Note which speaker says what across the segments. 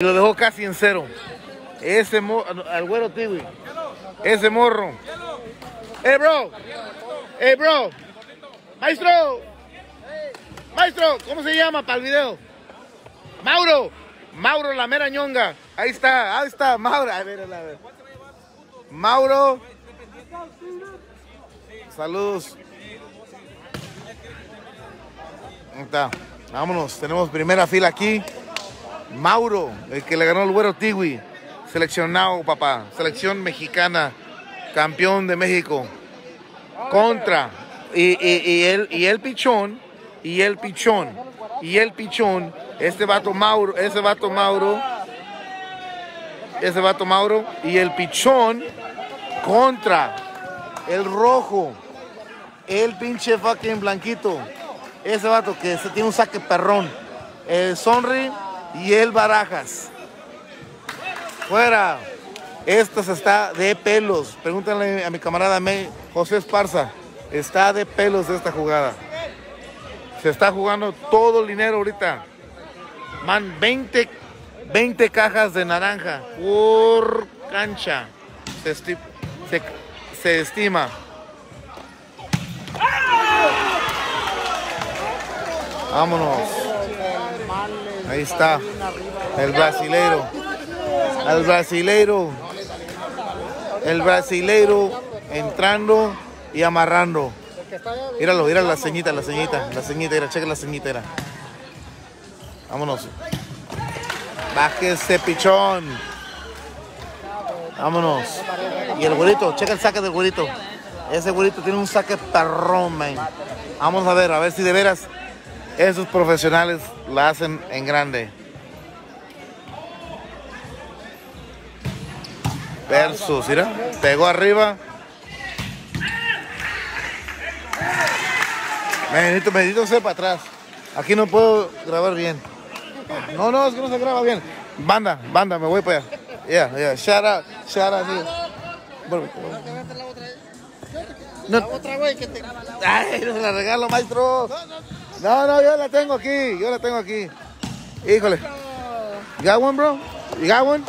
Speaker 1: Lo dejó casi en cero. Ese morro, al güero Tiwi. Ese morro. Hey, bro. Hey, bro. Maestro. Maestro, ¿cómo se llama para el video? Mauro. Mauro, la mera ñonga. Ahí está, ahí está, Mauro. A ver, a ver. Mauro. Saludos. Ahí está. Vámonos, tenemos primera fila aquí. Mauro, el que le ganó el güero Tiwi. Seleccionado, papá. Selección mexicana. Campeón de México. Contra. Y, el, y el pichón. Y el pichón. Y el pichón. Este vato Mauro. Ese vato Mauro. Ese vato Mauro. Y el pichón. Contra. El rojo. El pinche fucking blanquito. Ese vato que tiene un saque perrón. El Sonri y el Barajas. Fuera. Esto se está de pelos. Pregúntale a mi camarada May, José Esparza. Está de pelos de esta jugada. Se está jugando todo el dinero ahorita. Man, 20, 20 cajas de naranja por cancha. Se, esti- se- se estima. Vámonos. Ahí está. El brasileiro. El brasileiro. El brasileiro entrando y amarrando. Míralo, mira la ceñita, la ceñita, la ceñita, mira, checa la ceñita, mira. Vámonos. Baje ese pichón. Vámonos. Y el güerito, checa el saque del güerito. Ese güerito tiene un saque perrón, man. Vamos a ver, a ver si de veras esos profesionales la hacen en grande. Versus, mira, pegó arriba. Me necesito, me necesito hacer para atrás. Aquí no puedo grabar bien. No, no, es que no se graba bien. Banda, banda, me voy para allá. Yeah, yeah, shout out, shout out. No.
Speaker 2: Otra güey que te.
Speaker 1: Ay, la regalo, maestro. No, no, yo la tengo aquí, yo la tengo aquí. Híjole. You got one, bro? You got one?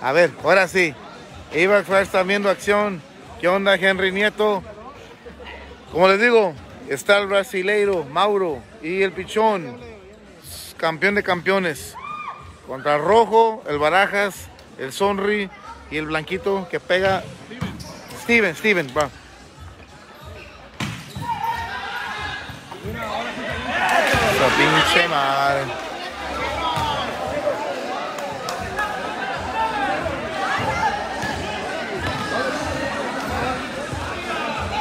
Speaker 1: A ver, ahora sí. Iba está viendo acción. ¿Qué onda, Henry Nieto? Como les digo, está el brasileiro, Mauro, y el pichón, campeón de campeones. Contra el rojo, el barajas, el sonri y el blanquito que pega. Steven, Steven, bro. Esa pinche madre.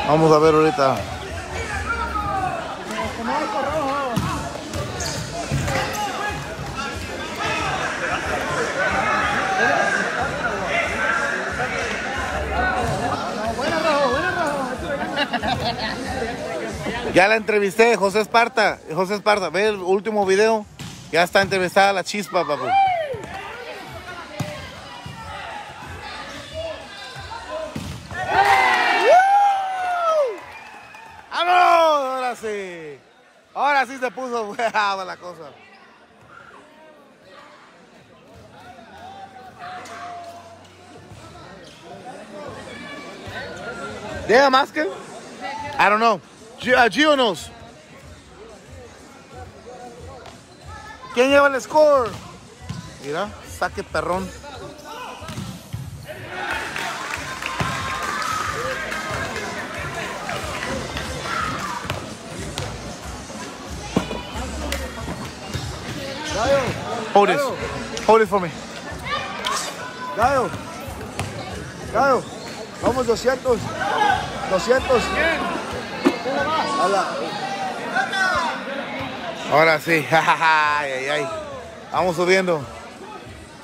Speaker 1: Vamos a ver ahorita. Ya la entrevisté, José Esparta. José Esparta, ve el último video. Ya está entrevistada la chispa, papu. ¡Vámonos! Ahora sí. Ahora sí se puso brava la cosa. Damn, Oscar. I don't know. G- Gio knows. ¿Quién lleva el score? Mira, saque perrón. Hold this. Hold it for me.
Speaker 2: Gallo. Gallo. Vamos 200. 200.
Speaker 1: Ahora sí. ay, ay. Vamos subiendo.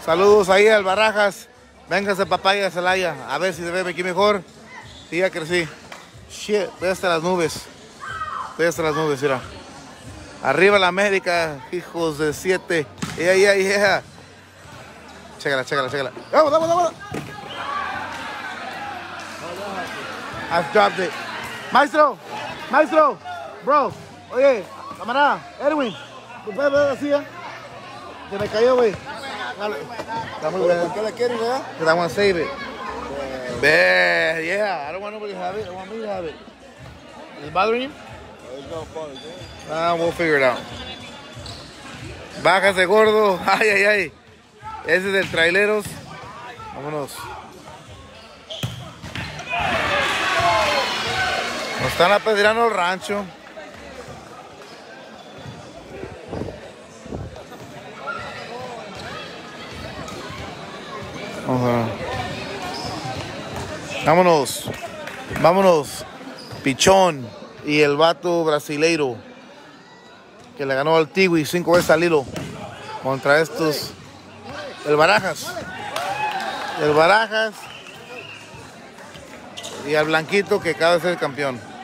Speaker 1: Saludos ahí al Barajas. Véngase papaya Celaya. A ver si se ve aquí mejor. Sí, ya crecí. Shit, voy hasta las nubes. Voy hasta las nubes, mira. Arriba la América, hijos de siete. Yeah, yeah, yeah. Chécala, chécala, chécala. Vamos, vamos, vamos. I've dropped it. Maestro, maestro, bro. Oye, camarada, Edwin. ¿Tú puedes ver así, eh? Se me cayó, güey. Está muy bueno.
Speaker 2: ¿Por qué la quieren, eh?
Speaker 1: Because I want to save it. Bad, yeah. I don't want nobody to have it. I want me to have it. Is it bothering you?
Speaker 2: It's gonna fall again.
Speaker 1: Ah, we'll figure it out. Bájase, gordo. Ay, ay, ay. Ese es del traileros. Vámonos. Nos están apedreando el rancho. Ajá. Vámonos. Vámonos. Pichón y el vato brasileiro que le ganó al Tiwi cinco veces al hilo contra estos. El Barajas. El Barajas. Y al Blanquito que acaba de ser campeón.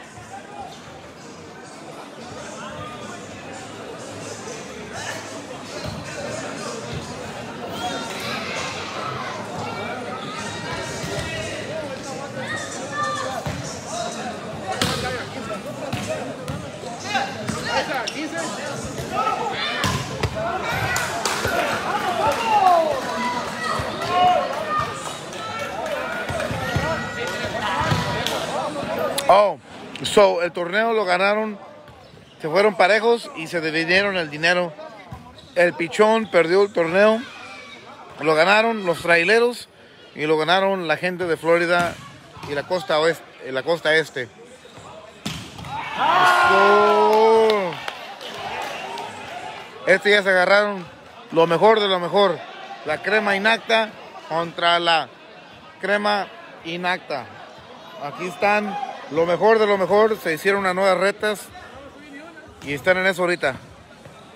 Speaker 1: Oh, so el torneo lo ganaron, se fueron parejos y se dividieron el dinero. El pichón perdió el torneo, lo ganaron los traileros y lo ganaron la gente de Florida y la costa oeste, la costa este. So, este ya se agarraron lo mejor de lo mejor, la crema inacta contra la crema inacta. Aquí están lo mejor de lo mejor. Se hicieron unas nuevas retas y están en eso ahorita.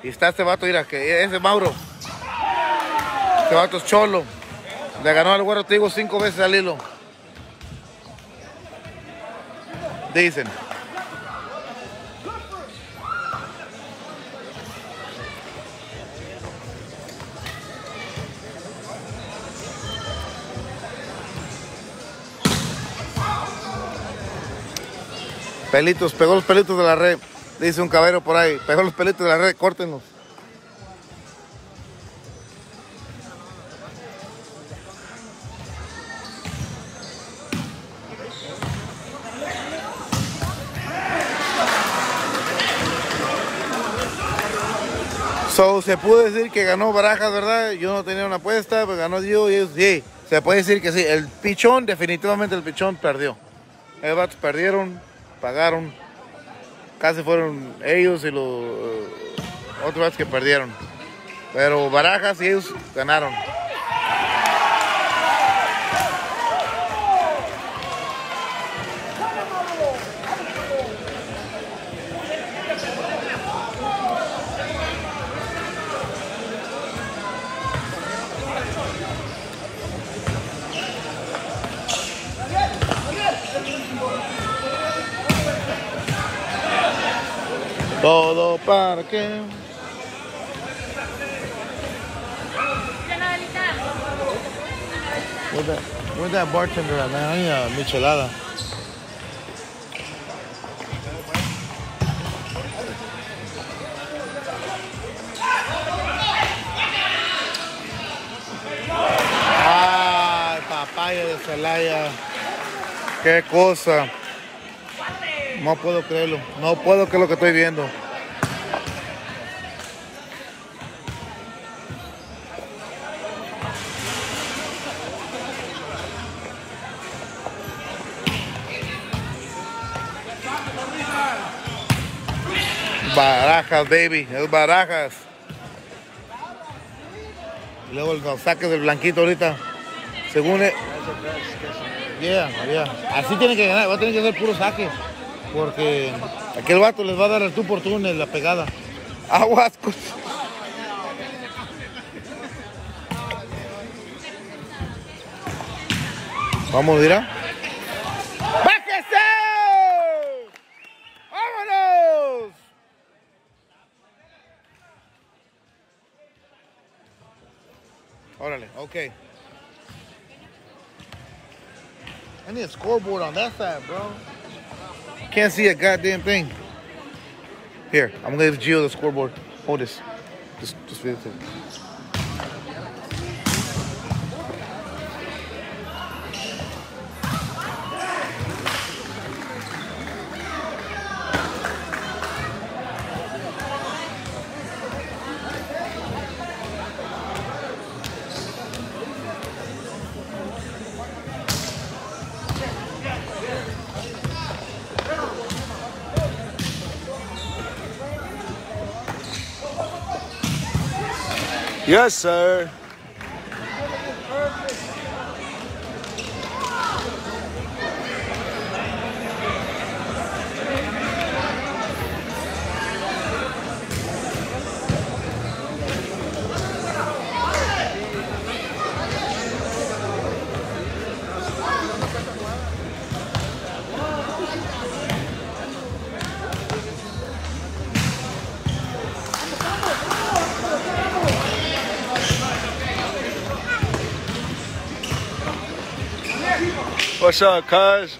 Speaker 1: Y está este vato, mira, que ese Mauro. Este vato es cholo. Le ganó al güero Tigo cinco veces al hilo. Dicen. Pelitos, pegó los pelitos de la red. Dice un cabero por ahí. Pegó los pelitos de la red, córtenlos. So, se puede decir que ganó Barajas, ¿verdad? Yo no tenía una apuesta, pero ganó Dios y ellos sí. Se puede decir que sí. El pichón, definitivamente el pichón perdió. El vatos perdieron, pagaron. Casi fueron ellos y los eh, otros que perdieron. Pero Barajas y ellos ganaron. Todo para que. Where's that, where's that bartender at, man? I need a michelada. Ay, papaya de Celaya. Qué cosa. No puedo creerlo. No puedo creer lo que estoy viendo. Barajas, baby. Es barajas. Luego el saque del blanquito ahorita. Según el... Yeah, yeah. Así tiene que ganar. Va a tener que hacer puro saque. Porque aquel vato les va a dar el tú por tú en la pegada. Aguas. Vamos, mira. ¡Bájese! ¡Vámonos! Órale, ok. I need a scoreboard on that side, bro. Can't see a goddamn thing. Here, I'm gonna give Gio the scoreboard. Hold this. Just, just read it.
Speaker 2: Yes, sir. What's up, cuz?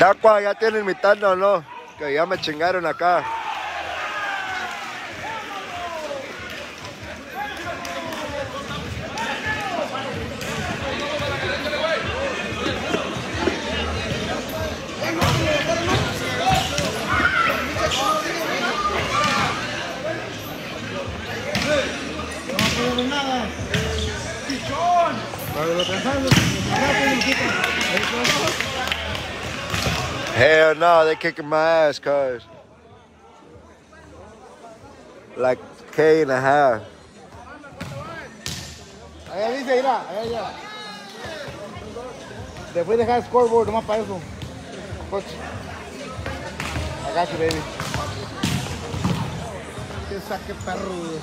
Speaker 2: Ya cua, ya tienen mi tanda o no? Que ya me chingaron acá. Hell no, they kicking my ass, cuz. Like K and a half.
Speaker 1: Allá dice, mira, allá, allá. Después dejar scoreboard, nomás para eso. Coach. I got you, baby. Que saque perro.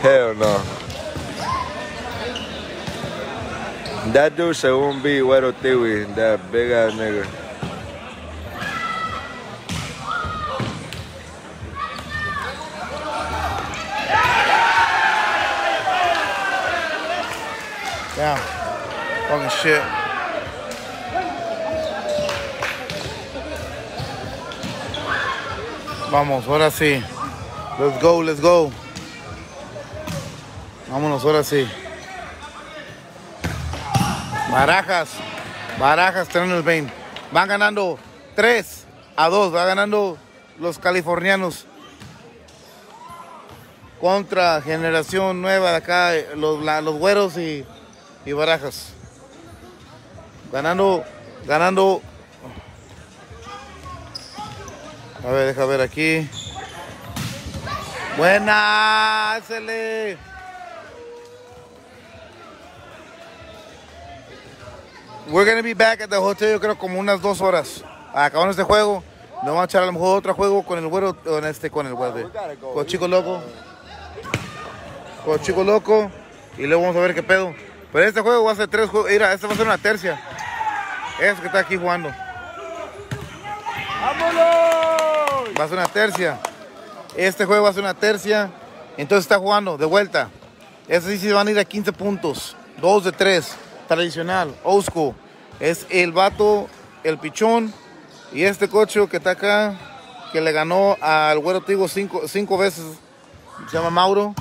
Speaker 2: Hell no. That dude según vi Güero Tiwi, that big ass nigga.
Speaker 1: Yeah. Fucking shit. Vamos, ahora sí. Let's go, let's go. Vámonos, ahora sí. Barajas. Barajas el 20. Van ganando 3 a 2. Va ganando los californianos. Contra generación nueva de acá, los, los güeros y, y barajas. Ganando, ganando. A ver, deja ver aquí. Buena, ¡Házele! We're gonna be back at the hotel, yo creo como unas dos horas. Acabamos este juego. Nos vamos a echar a lo mejor otro juego con el güero, con este, con el güero. Con Chico Loco. Con Chico Loco. Y luego vamos a ver qué pedo. Pero este juego va a ser tres juegos. Mira, este va a ser una tercia. Eso que está aquí jugando.
Speaker 2: ¡Vámonos!
Speaker 1: Va a ser una tercia. Este juego va a ser una tercia. Entonces está jugando de vuelta. Este sí se van a ir a 15 puntos. 2 de 3. Tradicional. Old. Es el vato, el pichón. Y este cocho que está acá. Que le ganó al güero Tigo cinco, cinco veces. Se llama Mauro.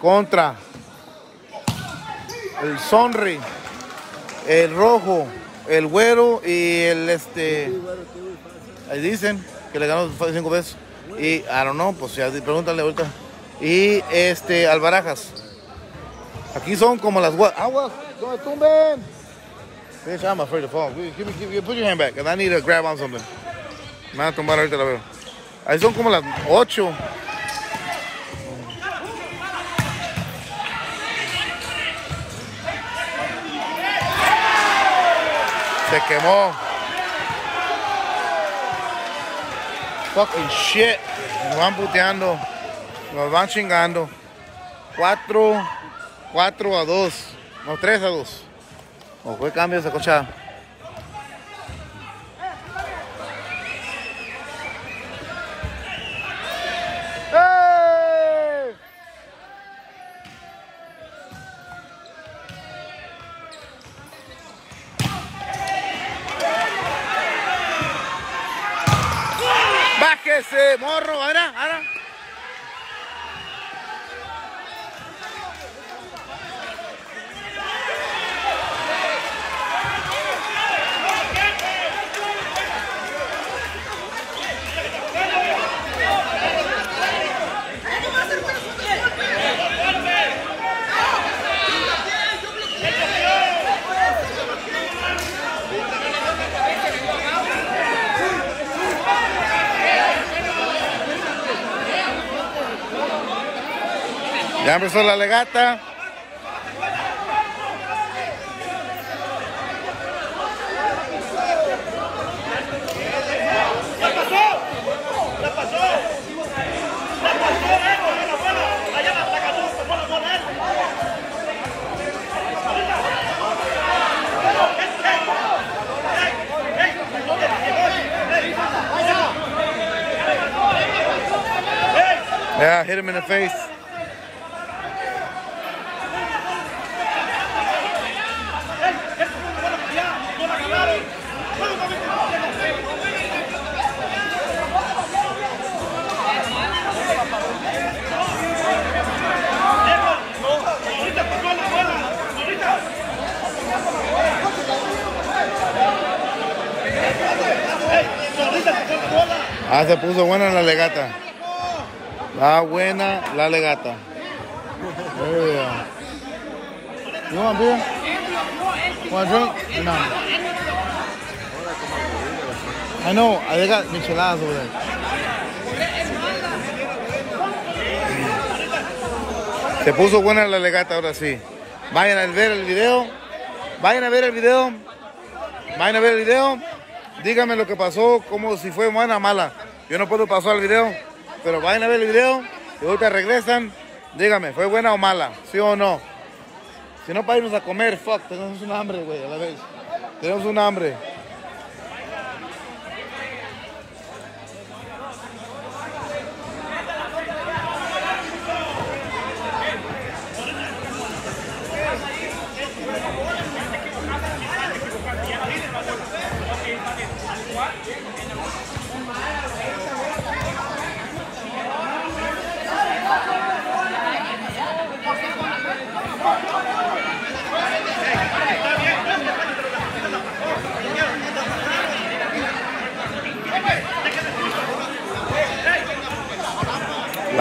Speaker 1: Contra. El Sonri. El rojo. El güero y el este. Ahí dicen que le ganó cinco veces. Y, I don't know, pues ya pregúntale ahorita. Y este, Albarajas. Aquí son como las gua- aguas. Me tumben. Bitch, I'm afraid to fall. Give me, give me, put your hand back, and I need to grab on something. Me van a tumbar ahorita, la veo. Ahí son como las 8. Se quemó. Fucking shit. Nos van puteando. Nos van chingando. 4, 4 a 2. No, 3 a 2. O fue cambio cochada. ¡Ey! Bájese, morro, ahora, ahora. Ya empezó la legata. Yeah, hit him in the face. Ah, se puso buena la legata. La buena la legata. Yeah. You want beer? Want a drink? No. I know. They got micheladas over there. Se puso buena la legata ahora sí. Vayan a ver el video. Vayan a ver el video. Vayan a ver el video. Díganme lo que pasó, como si fue buena o mala. Yo no puedo pasar el video, pero vayan a ver el video y ahorita regresan. Dígame, ¿fue buena o mala? ¿Sí o no? Si no, para irnos a comer, fuck, tenemos un hambre, güey, a la vez. Tenemos un hambre.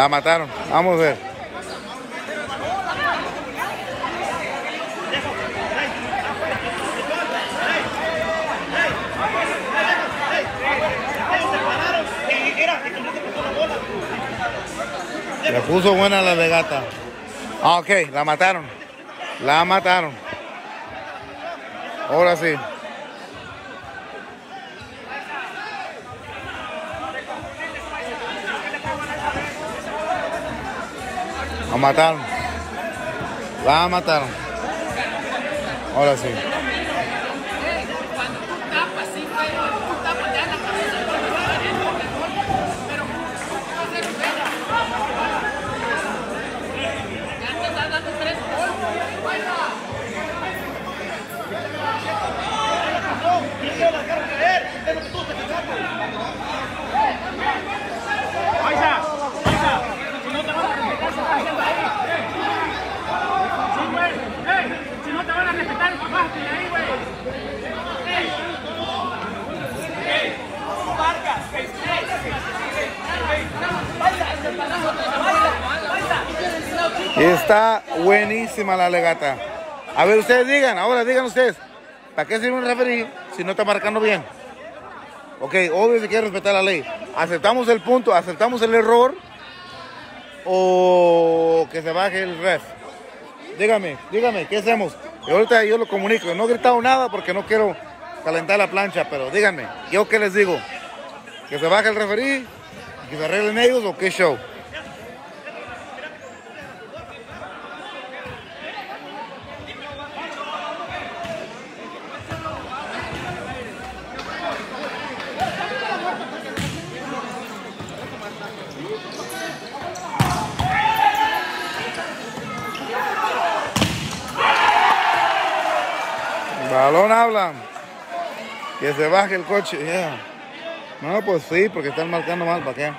Speaker 1: La mataron. Vamos a ver. Le puso buena la legata. Ah, ok, la mataron. La mataron. Ahora sí. La mataron. La mataron. Ahora sí. Está buenísima la legata. A ver, ustedes digan, ahora digan ustedes, ¿para qué sirve un referee si no está marcando bien? Ok, obvio se quiere respetar la ley. ¿Aceptamos el punto, aceptamos el error o que se baje el ref? Dígame, dígame, ¿qué hacemos? Y ahorita yo lo comunico. No he gritado nada porque no quiero calentar la plancha, pero díganme, ¿yo qué les digo? ¿Que se baje el referee? ¿Que se arreglen ellos o qué show? Habla. Que se baje el coche. yeah. No, pues sí, porque están marcando mal. ¿Para qué?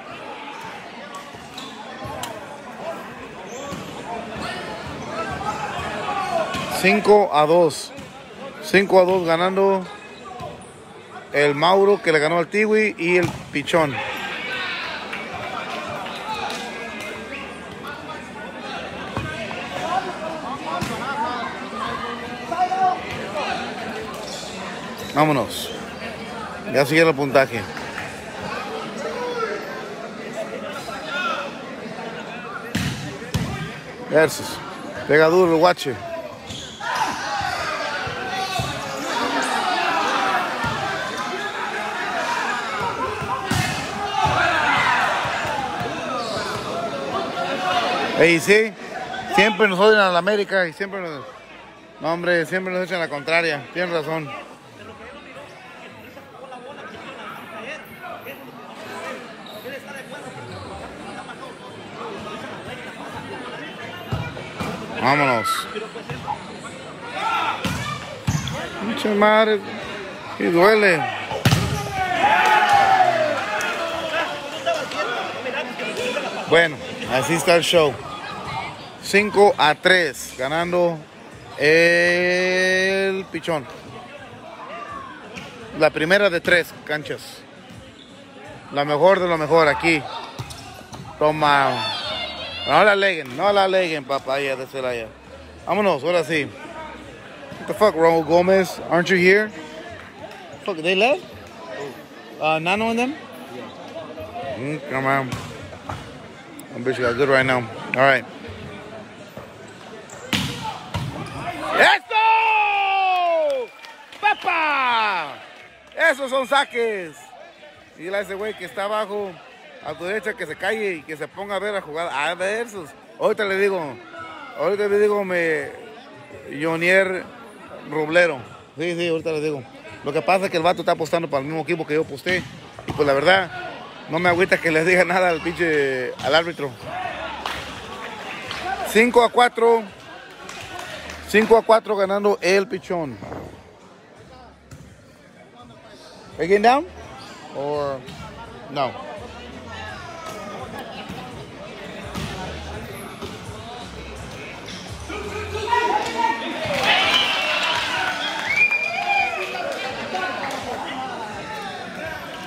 Speaker 1: Cinco a dos. 5 a 2 ganando el Mauro que le ganó al Tiwi y el Pichón. Vámonos. Ya sigue el puntaje. Versus. Pega duro guache. Y sí, siempre nos odian a la América y siempre nos... No, hombre, siempre nos echan la contraria. Tienen razón. Vámonos. Mucha madre. Y duele. Bueno, así está el show. 5 a 3, ganando el pichón. La primera de tres canchas. La mejor de lo mejor aquí. Toma. No la aleguen, no la aleguen, papaya de Celaya. Vámonos, ahora sí. What the fuck, Raul Gomez? Aren't you here? Fuck, they left? Uh, Nano and them? Mm, come on. I'm bitch got good right now. All right. ¡Eso! ¡Papa! Esos son saques. Y a ese güey que está abajo a tu derecha que se calle y que se ponga a ver la jugada. A ver esos. Ahorita le digo, ahorita le digo me Jonier Roblero. Sí, sí, ahorita le digo. Lo que pasa es que el vato está apostando para el mismo equipo que yo aposté. Y pues la verdad, no me agüita que le diga nada al pinche al árbitro. 5 a 4. 5 a 4 ganando el pichón. Again down? Or no?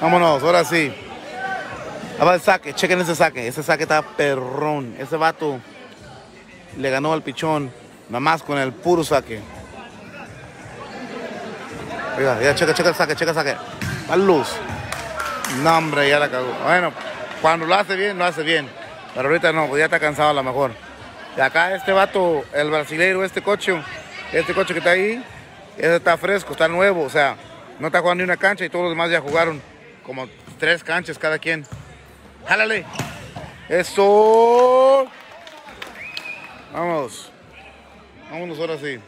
Speaker 1: Vámonos, ahora sí. Ahí va el saque, chequen ese saque. Ese saque está perrón. Ese vato le ganó al pichón. Nada más con el puro saque. Oiga, ya checa, checa el saque, checa el saque. A luz. No, hombre, ya la cagó. Bueno, cuando lo hace bien, lo hace bien. Pero ahorita no, pues ya está cansado a lo mejor. Y acá este vato, el brasileiro, este coche, este coche que está ahí, ese está fresco, está nuevo. O sea, no está jugando ni una cancha y todos los demás ya jugaron como tres canchas cada quien. Jálale. Eso. Vamos. Vámonos ahora sí.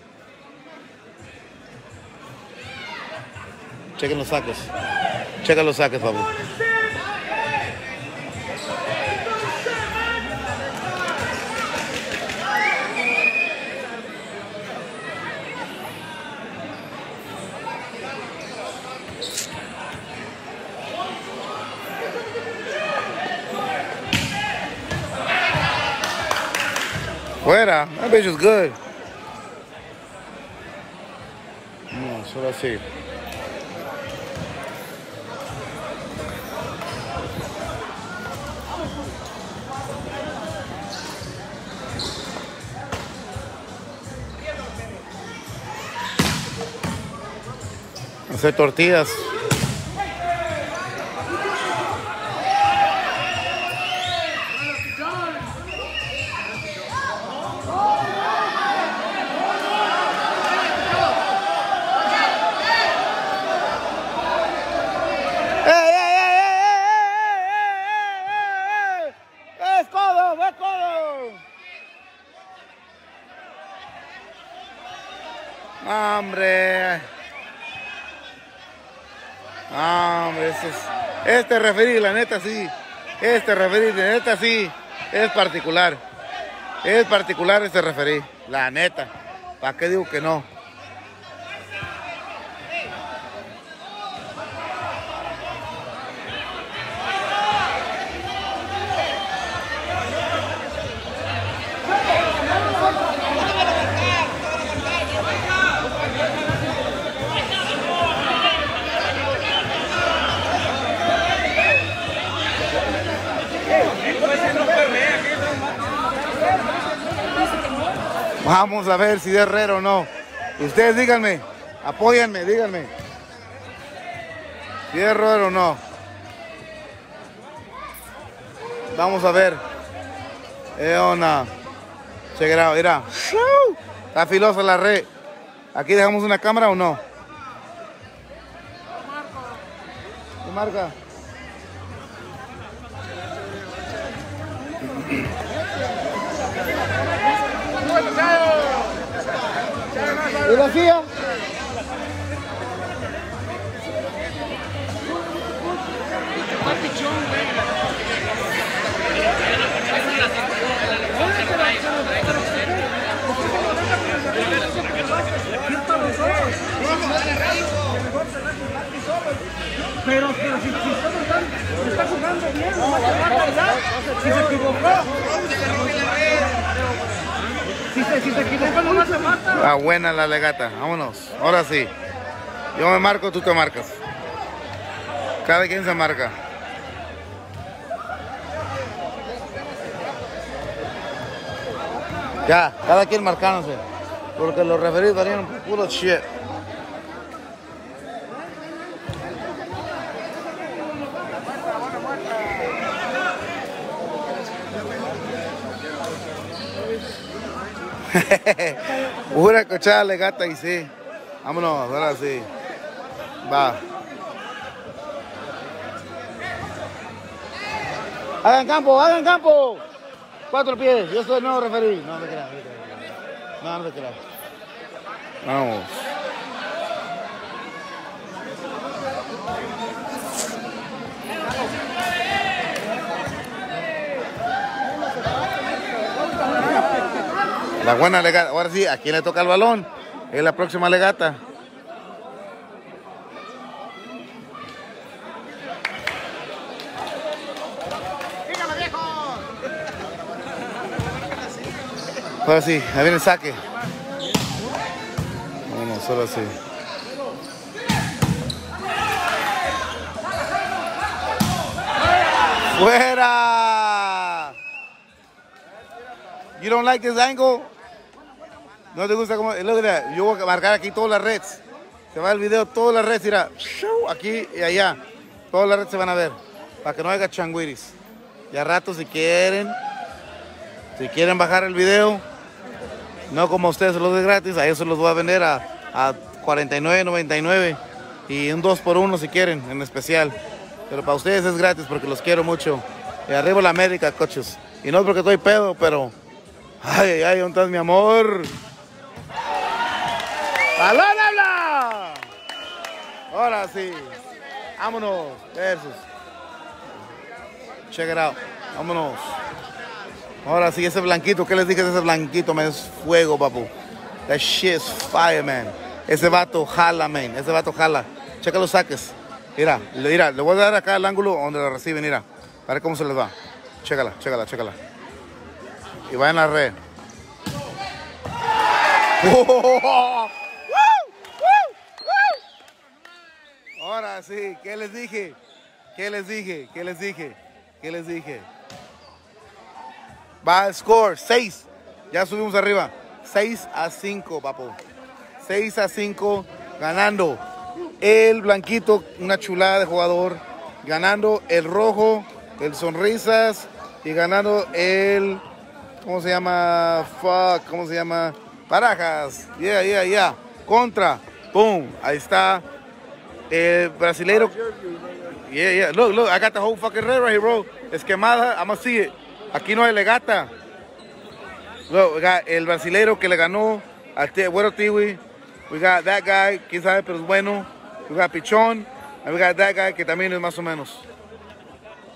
Speaker 1: Chequen los saques. Chequen los saques, favor. Fuera. That bitch is good. No, solo así. Hacer tortillas. Este referí, la neta sí. Este referí, la neta sí. Es particular. Es particular este referí. La neta. ¿Para qué digo que no? Vamos a ver si es Herrero o no. Ustedes díganme, apóyanme, díganme. Si es Herrero o no. Vamos a ver. Ona. Check it out, mira. Está filosa la red. ¿Aquí dejamos una cámara o no? ¿Qué marca? ¿Y la?
Speaker 3: Pero, si, si están, si está jugando bien, no va a. Si se equivocó. Mata.
Speaker 1: Ah, buena la legata. Vámonos. Ahora sí. Yo me marco, tú te marcas. Cada quien se marca. Ya, cada quien marcándose. Porque los referidos valieron puro shit. Una cochada legata y sí. Vámonos, ahora sí. Va. Hagan campo, hagan campo. Cuatro pies, yo soy el nuevo referí. No, no te creas, no te creas. No, no te creas. Vamos. La buena legata. Ahora sí, ¿a quién le toca el balón? Es la próxima legata. Ahora sí, ahí viene el saque. Vámonos, solo así. ¡Fuera! You don't like this angle? ¿No te gusta cómo? Yo voy a marcar aquí todas las redes. Se va el video, todas las redes, mira. Aquí y allá. Todas las redes se van a ver. Para que no haya changuiris. Y a rato si quieren, si quieren bajar el video, no como ustedes se los de gratis, a eso los voy a vender a, a 49.99 y un 2 por 1 si quieren, en especial. Pero para ustedes es gratis porque los quiero mucho. Y arriba la América, coches. Y no porque estoy pedo, pero... Ay, ay, ¿dónde estás, mi amor? ¡Balón habla! Ahora sí. Vámonos. Versus. Check it out. Vámonos. Ahora sí, ese blanquito. ¿Qué les dije de ese blanquito? Man, es fuego, papu. That shit is fire, man. Ese vato jala, man. Ese vato jala. Checa los saques. Mira, mira, le voy a dar acá el ángulo donde lo reciben, mira. A ver cómo se les va. Chécala, chécala, chécala. Y va en la red. Ahora sí, ¿qué les dije? ¿Qué les dije? ¿Qué les dije? ¿Qué les dije? Va score, 6. Ya subimos arriba. 6 a 5, papo. 6 a 5, ganando el blanquito, una chulada de jugador. Ganando el rojo, el sonrisas. Y ganando el. ¿Cómo se llama? Fuck, ¿cómo se llama? Barajas. Yeah, yeah, yeah. Contra. Boom. Ahí está. El brasilero. Yeah, yeah. Look, look. I got the whole fucking red right here, bro. Esquemada. I'm gonna see it. Aquí no hay legata. Look, we got el brasilero que le ganó al T- Güero Tiwi. We got that guy, quién sabe, pero es bueno. We got Pichón. And we got that guy que también es más o menos.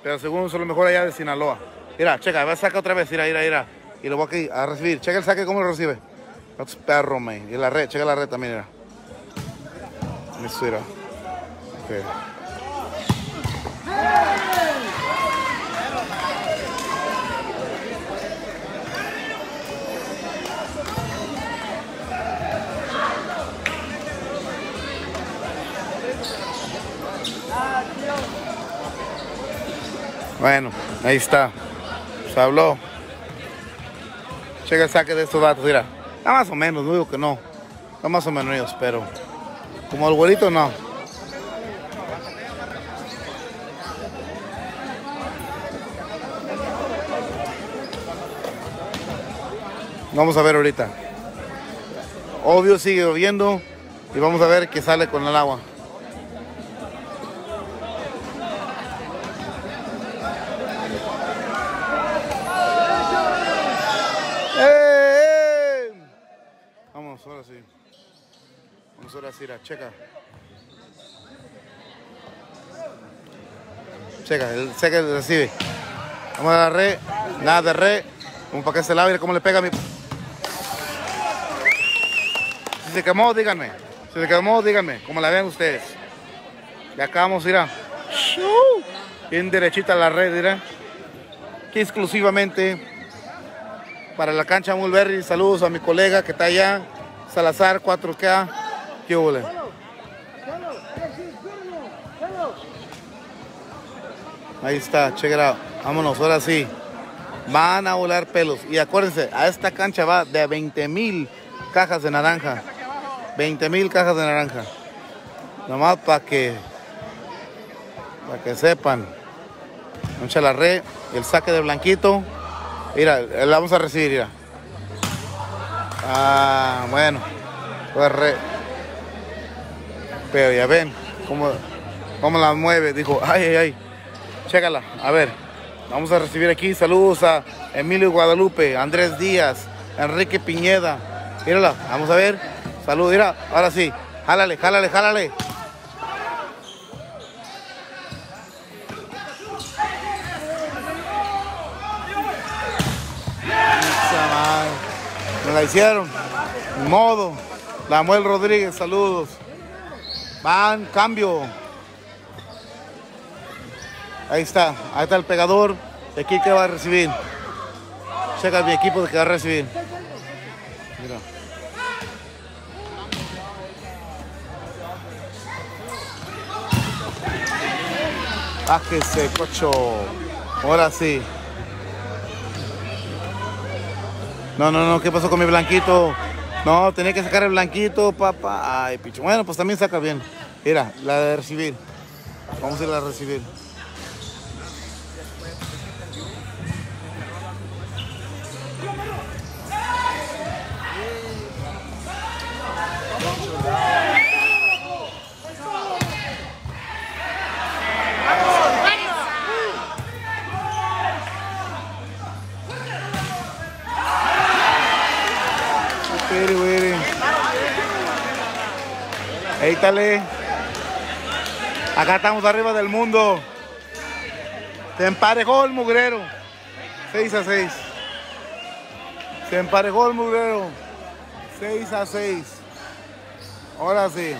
Speaker 1: Pero según son lo mejor allá de Sinaloa. Mira, checa, va a sacar otra vez. Mira, mira, mira. Y lo voy aquí a recibir. Checa el saque, cómo lo recibe. That's perro, man. Y la red, checa la red también, mira. Mira. Bueno, ahí está. Se habló. Checa el saque de estos datos, mira. Está más o menos, no digo que no. Está más o menos ellos, pero como el güerito no. Vamos a ver ahorita. Obvio sigue lloviendo y vamos a ver qué sale con el agua. ¡Eh! Vamos, ahora sí. Vamos ahora sí, la checa. Checa, el checa recibe. Vamos a la red, nada de red. Como para que se lave, cómo le pega a mi. Si se quemó, díganme. Si se quemó, díganme. Como la ven ustedes. Y acá vamos a a. Bien derechita la red, dirá. Que exclusivamente para la cancha Mulberry. Saludos a mi colega que está allá, Salazar 4K. ¿Qué huele? Ahí está, check out. Vámonos, ahora sí. Van a volar pelos. Y acuérdense, a esta cancha va de 20 mil cajas de naranja. 20 mil cajas de naranja. Nomás para que, para que sepan. Mucha la red, el saque de blanquito. Mira, la vamos a recibir, mira. Ah, bueno. Pues re. Pero ya ven cómo, cómo la mueve. Dijo, ay, ay, ay. Chécala, a ver. Vamos a recibir aquí saludos a Emilio Guadalupe, Andrés Díaz, Enrique Piñeda. Mírala, vamos a ver. Salud, mira, ahora sí. Jálale, jálale, jálale. Me la hicieron. Ni modo. Samuel Rodríguez, saludos. Van, cambio. Ahí está, ahí está el pegador. ¿De aquí que va a recibir? Checa mi equipo de que va a recibir. Bájese, cocho. Ahora sí. No, no, no, ¿qué pasó con mi blanquito? No, tenía que sacar el blanquito, papá. Ay, picho. Bueno, pues también saca bien. Mira, la de recibir. Vamos a ir a recibir. Éítale. Acá estamos arriba del mundo. Se emparejó el mugrero. 6 a 6. Se emparejó el mugrero. 6 a 6. Ahora sí.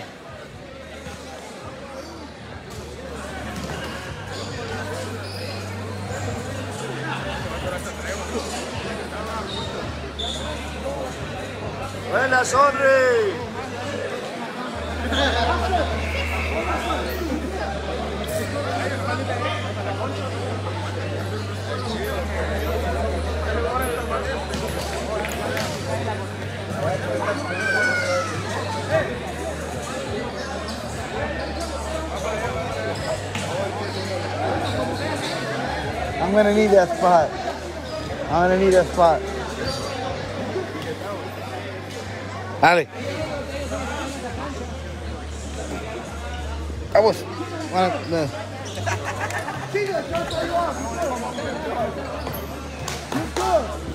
Speaker 2: Buenas, Henry.
Speaker 1: I'm gonna need that spot. I'm gonna need that spot. Dale.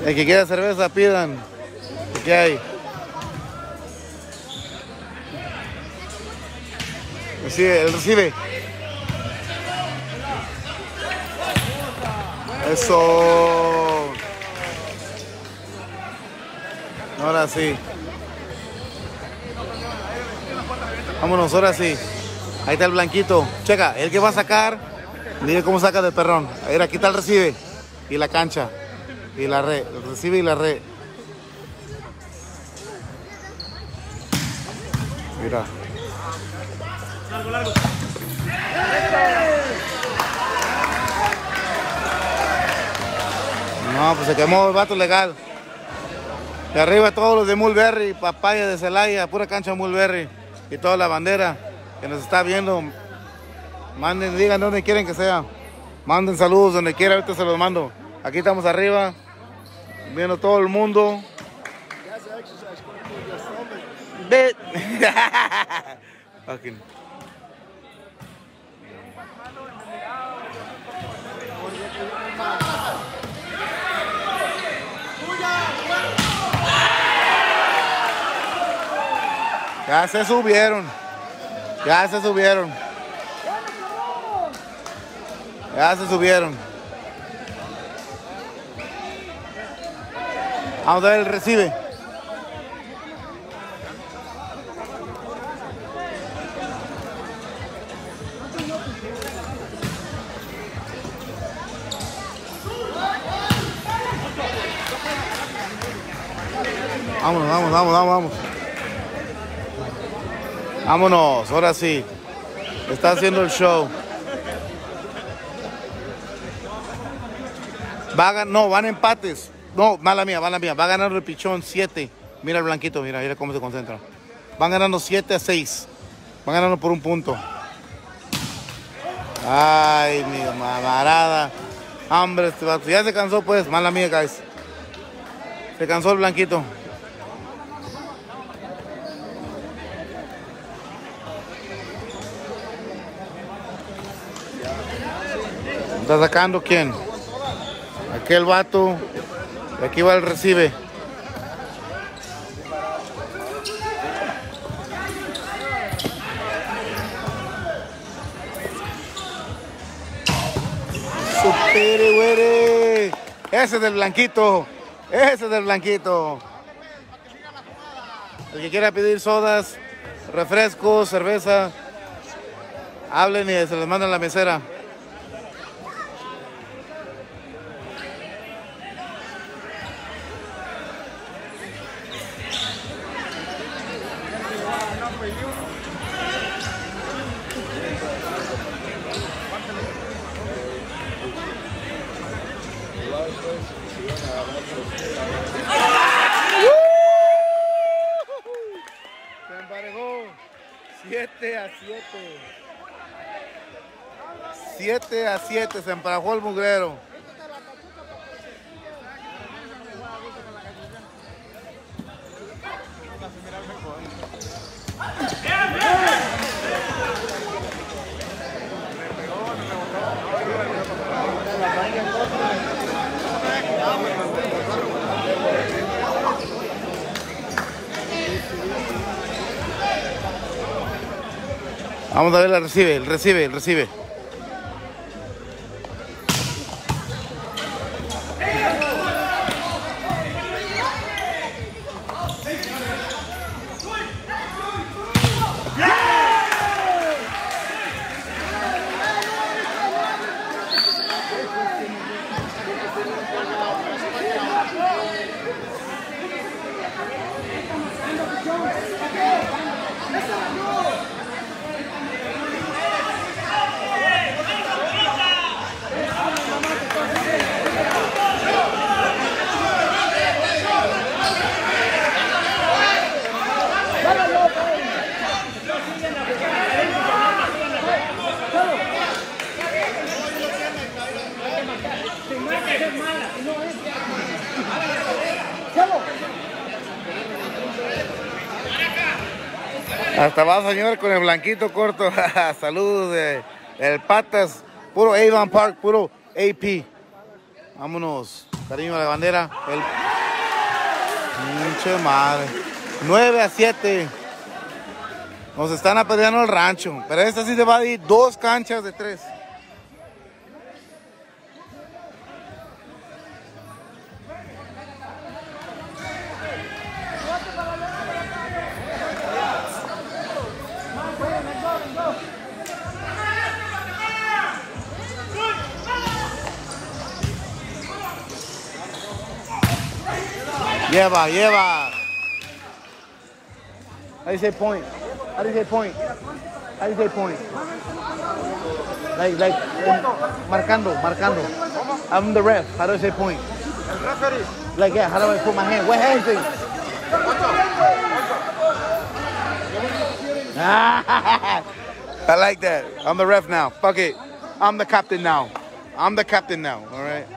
Speaker 1: El que quiera cerveza, pidan. ¿Qué hay? Recibe, él recibe. Eso. Ahora sí. Vámonos, ahora sí. Ahí está el blanquito. Checa, el que va a sacar. Mire cómo saca de perrón. Mira, aquí está el recibe. Y la cancha. Y la red. Recibe y la red. Mira. No, pues se quemó el vato legal. De arriba todos los de Mulberry, papaya de Celaya, pura cancha Mulberry. Y toda la bandera que nos está viendo. Manden, digan donde quieren que sea. Manden saludos donde quiera, ahorita se los mando. Aquí estamos arriba, viendo todo el mundo. Fucking. Ya se subieron. Ya se subieron. Ya se subieron. Vamos a ver el recibe. Vámonos, vamos, vamos, vamos, vamos. Vámonos, ahora sí. Está haciendo el show. Va a no, van empates. No, mala mía, mala mía. Va ganando el pichón 7. Mira el blanquito, mira, mira cómo se concentra. Van ganando 7 a 6. Van ganando por un punto. Ay, mi mamarada. Hambre, este. Ya se cansó, pues. Mala mía, guys. Se cansó el blanquito. ¿Está sacando quién? Aquel vato. Aquí va el recibe. Supere, güere. Ese es del blanquito. Ese es del blanquito. El que quiera pedir sodas, refrescos, cerveza, hablen y se les manda la mesera. Se emparejó. 7 a 7. 7 a 7 se emparejó el mugrero. Vamos a ver el recibe, recibe, recibe. Señor con el blanquito corto. Saludos de el Patas, puro Avon Park, puro AP. Vámonos. Cariño a la bandera. El pinche madre. 9 a 7. Nos están apedreando el rancho. Pero esta sí se va a ir dos canchas de tres. Lleva, lleva. How do you say point? How do you say point? How do you say point? Like, like, marcando, marcando. I'm the ref. How do I say point? Like, yeah, how do I put my hand? What hand thing? I like that. I'm the ref now. Fuck it. I'm the captain now. I'm the captain now. All right.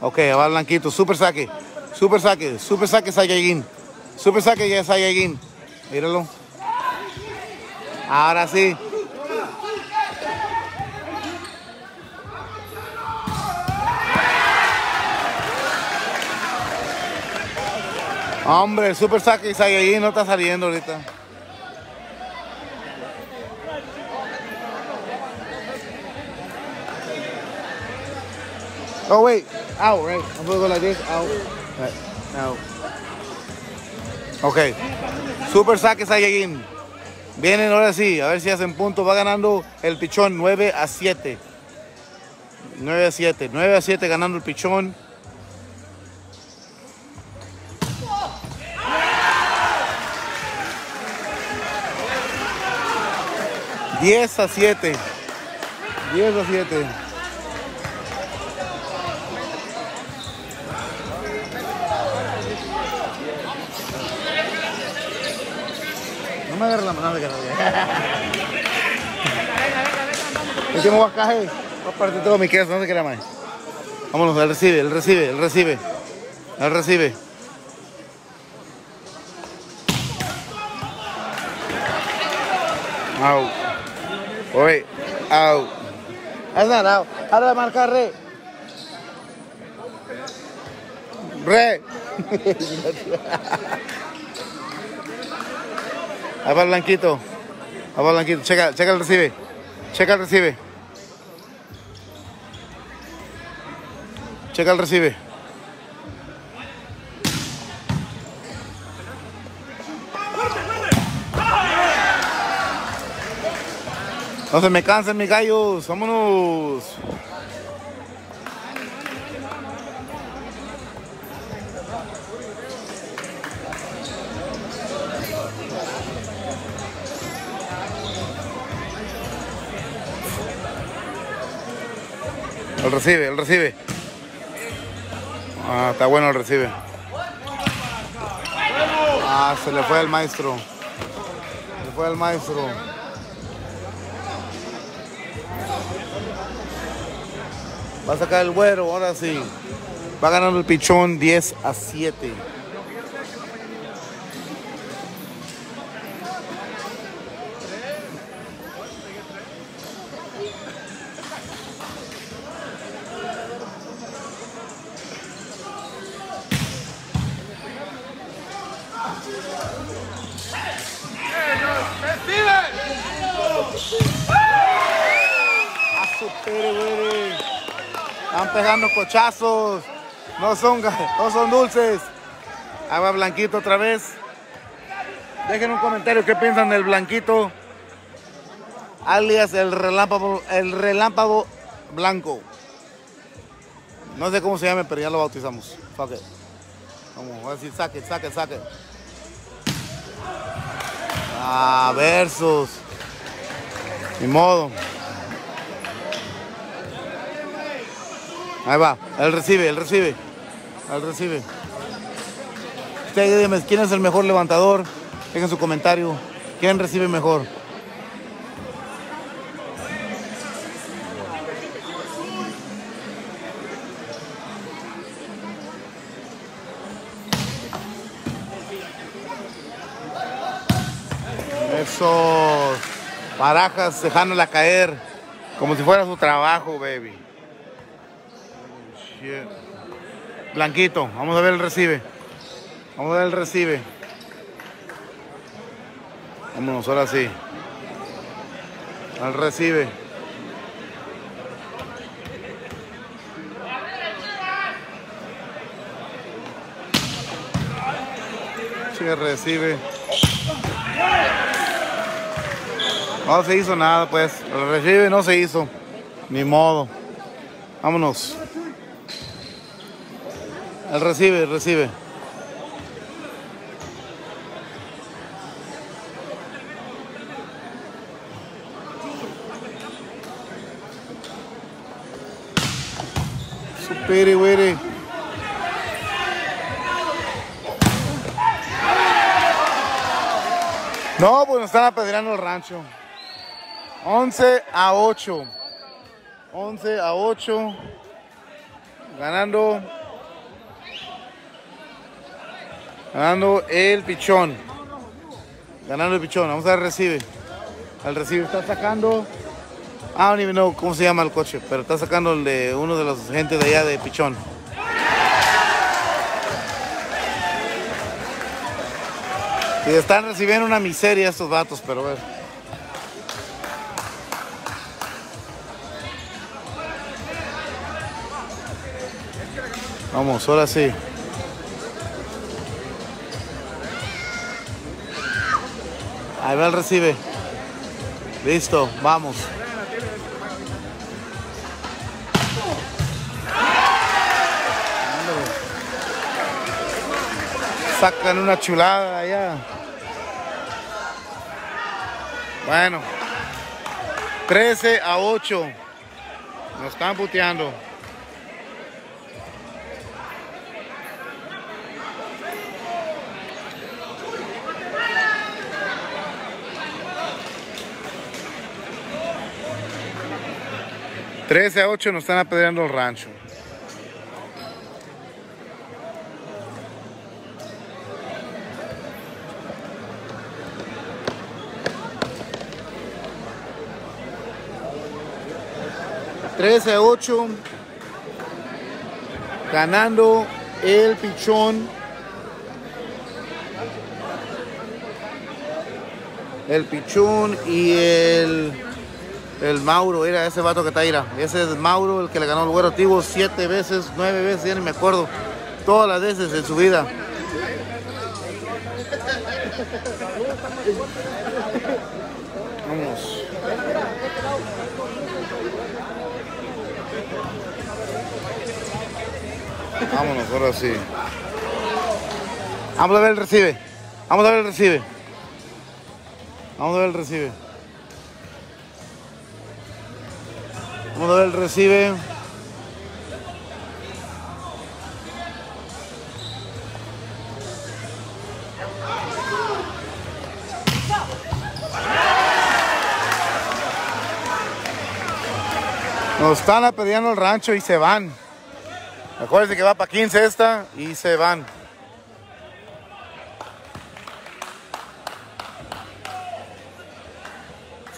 Speaker 1: Ok, va Blanquito. Super saque. Super saque. Super saque Saiyajin. Super saque ya Saiyajin. Míralo. Ahora sí. Hombre, super saque Saiyajin no está saliendo ahorita. Oh wait, out, right? I'm gonna go like this, out. Right, out. Ok, super saque Saiyajin. Vienen ahora sí, a ver si hacen punto. Va ganando el pichón 9 a 7. 9 a 7, 9 a 7 ganando el pichón. Diez a siete. Diez a siete. Me agarres la mano de que no Último guacaje. Va a partir todo mi queso, no se queda más. Vámonos, él recibe, él recibe, él recibe. Él recibe. Out. Wait, out. That's not out. How do I re? Re. Ahí va blanquito. Ahí va blanquito. Checa, checa el recibe. Checa el recibe. Checa el recibe. No se me cansen mis gallos, vámonos. El recibe, el recibe. Ah, está bueno el recibe. Ah, se le fue el maestro. Se le fue el maestro. Va a sacar el güero, ahora sí. Va ganando el pichón 10 a 7. Cochazos. No son, no son dulces. Va Blanquito otra vez. Dejen un comentario qué piensan del Blanquito. Alias el relámpago, el relámpago blanco. No sé cómo se llame, pero ya lo bautizamos. Fuck. Vamos, a decir saque, saque, saque. Ah, versus. Ni modo. Ahí va, él recibe, él recibe. Él recibe. Usted dígame quién es el mejor levantador. Dejen su comentario. ¿Quién recibe mejor? Esos barajas dejándola caer como si fuera su trabajo, baby. Blanquito, vamos a ver el recibe. Vamos a ver el recibe. Vámonos, ahora sí. Al recibe. Sí, recibe. No se hizo nada, pues. El recibe no se hizo. Ni modo. Vámonos. El recibe, recibe. Supere, güere. No, pues nos están apedreando el rancho. 11 a 8. 11 a 8. Ganando. Ganando el pichón. Ganando el pichón. Vamos a ver recibe. El recibe está sacando. Ah, no know cómo se llama el coche, pero está sacando el de uno de los gente de allá de pichón. Y están recibiendo una miseria estos vatos, pero ver. Vamos, ahora sí. Ahí va el recibe. Listo, vamos. Sacan una chulada allá. Bueno. 13 a 8. Nos están puteando. Trece a 8 nos están apedreando el rancho. Trece a 8. Ganando el pichón. El pichón y el, el Mauro, era ese vato que está ahí. Ese es Mauro, el que le ganó el güero Tivo siete veces, nueve veces, ya ni me acuerdo. Todas las veces en su vida. Vamos. Vámonos, ahora sí. Vamos a ver el recibe. Vamos a ver el recibe. Vamos a ver el recibe. Vamos a ver recibe. Nos están apedreando el rancho y se van. Acuérdense que va para 15 esta y se van.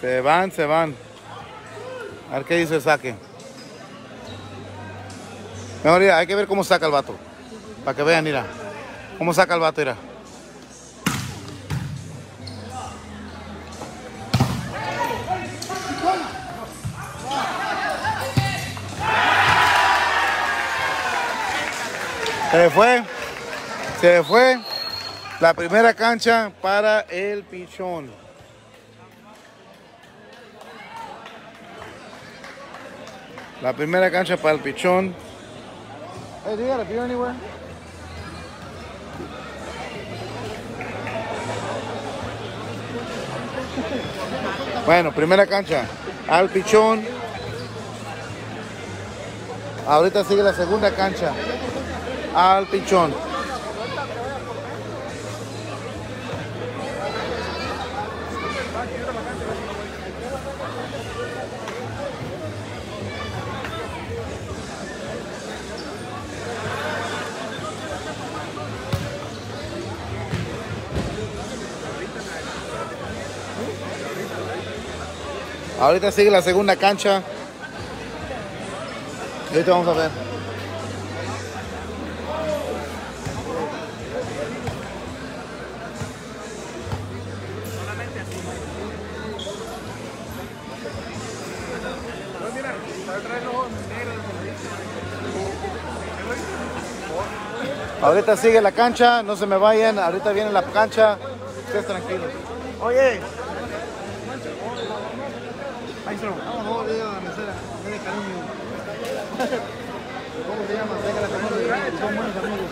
Speaker 1: Se van, se van. A ver qué dice el saque. Mejor, hay que ver cómo saca el vato. Para que vean, mira. Cómo saca el vato, mira. Se fue. Se fue. La primera cancha para el pichón. La primera cancha para el pichón. Hey, do you got a beer anywhere? Bueno, primera cancha al pichón. Ahorita sigue la segunda cancha al pichón. Ahorita sigue la segunda cancha. Ahorita vamos a ver. Ahorita sigue la cancha, no se me vayan, ahorita viene la cancha, ustedes tranquilos. Oye. Maestro, vamos volver a la mesera. ¿Cómo se llama? Venga, la son buenos amigos.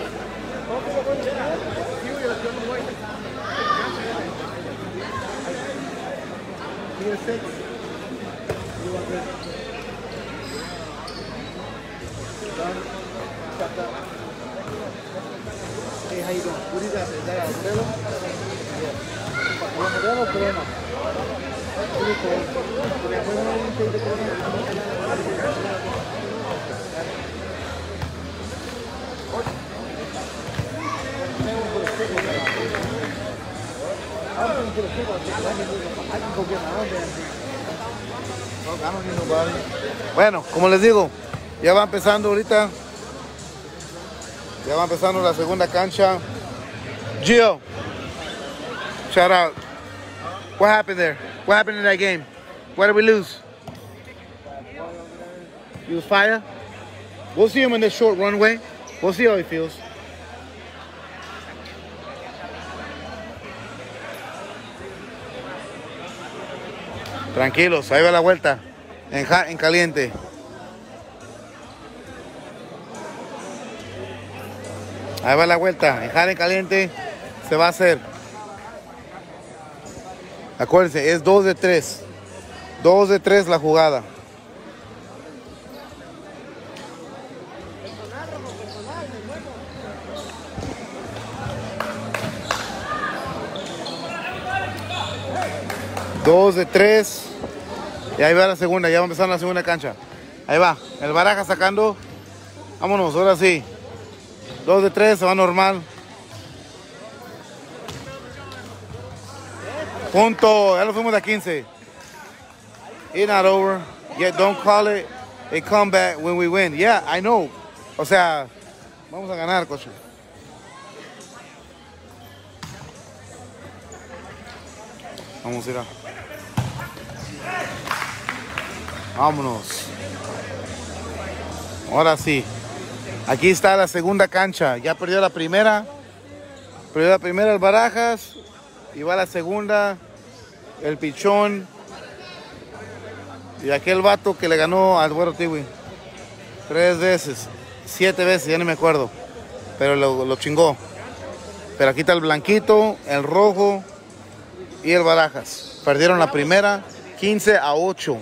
Speaker 1: Here six. You are good. Done. Shut up. Hey, how you doing? What? Is that a Modelo? Yeah. ¿A Modelo o Corona? Bueno, como les digo, ya va empezando ahorita. Ya va empezando la segunda cancha. Gio, shout out. What happened there? What happened in that game? Why did we lose? He fire. We'll see him in this short runway. We'll see how he feels. Tranquilos, ahí va la vuelta. En, ja- en caliente. Ahí va la vuelta. En en caliente se va a hacer. Acuérdense, es 2 de 3. 2 de 3 la jugada. Dos de tres. Y ahí va la segunda, ya va a empezar la segunda cancha. Ahí va, el baraja sacando. Vámonos, ahora sí. Dos de tres, se va normal. Punto, ya lo fuimos a 15. It's not over. Yeah, don't call it a comeback when we win. Yeah, I know. O sea, vamos a ganar, coche. Vamos a ir a... Vámonos. Ahora sí. Aquí está la segunda cancha. Ya perdió la primera. Perdió la primera el Barajas. Y va la segunda. El Pichón. Y aquel vato que le ganó al Güero Tiwi. Tres veces. Siete veces, ya no me acuerdo. Pero lo, lo chingó. Pero aquí está el blanquito, el rojo y el Barajas. Perdieron la primera 15 a 8.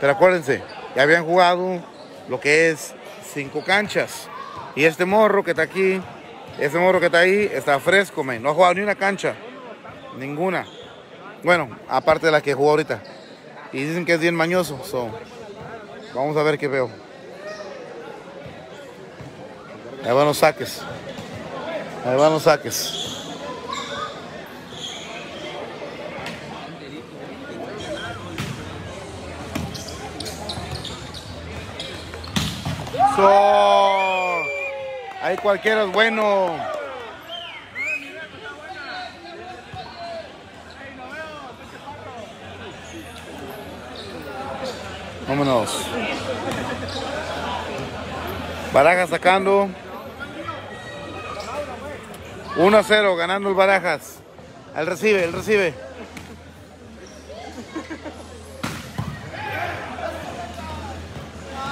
Speaker 1: Pero acuérdense, ya habían jugado lo que es cinco canchas. Y este morro que está aquí, este morro que está ahí, está fresco, man. No ha jugado ni una cancha. Ninguna. Bueno, aparte de la que jugó ahorita. Y dicen que es bien mañoso. So, vamos a ver qué veo. Ahí van los saques. Ahí van los saques. So, ahí cualquiera es bueno. Vámonos. Barajas sacando. 1 a 0, ganando el Barajas. Él recibe, él recibe.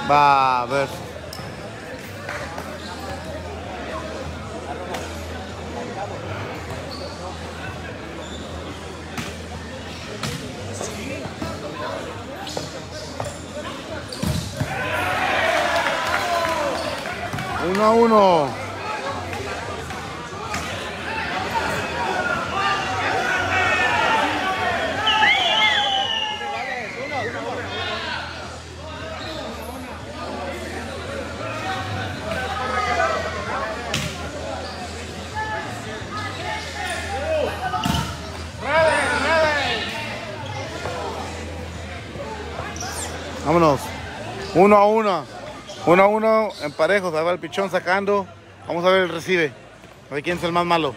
Speaker 1: Va a ver. Uno a uno. Vámonos. Uno a uno. Uno a uno en parejos. Ahí va el pichón sacando. Vamos a ver el recibe. A ver quién es el más malo.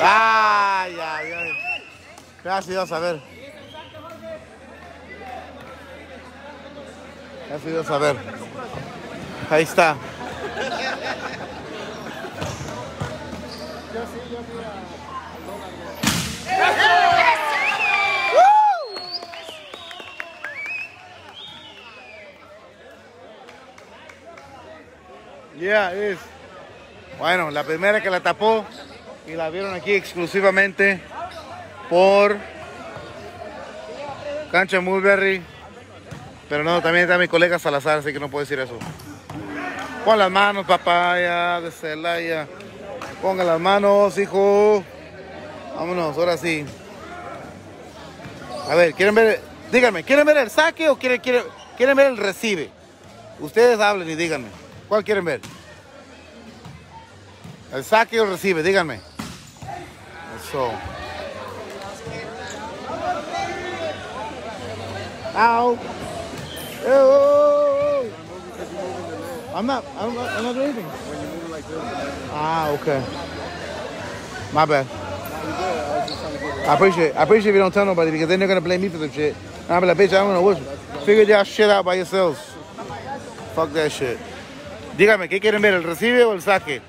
Speaker 1: Ay, ay, ay. Gracias a ver. Gracias a ver. Ahí está. Yeah, es. Bueno, la primera que la tapó y la vieron aquí exclusivamente por Cancha Mulberry. Pero no, también está mi colega Salazar, así que no puedo decir eso. Pon las manos, papaya de Celaya. Ponga las manos, hijo. Vámonos, ahora sí. A ver, ¿quieren ver? Díganme, ¿quieren ver el saque o quieren, quieren, quieren ver el recibe? Ustedes hablen y díganme. ¿Cuál quieren ver? ¿El saque o recibe? Díganme. El So. Ow. Ew. I'm not, I'm not, I'm not doing anything.
Speaker 2: When you're moving like this,
Speaker 1: Ah, okay. My bad.
Speaker 2: I to get it
Speaker 1: I appreciate appreciate if you don't tell nobody because then they're gonna blame me for some shit. And I'll be like, bitch, I don't know what. Figure y'all shit out by yourselves. Fuck that shit. Dígame, ¿qué quieren ver? ¿El recibe o el saque?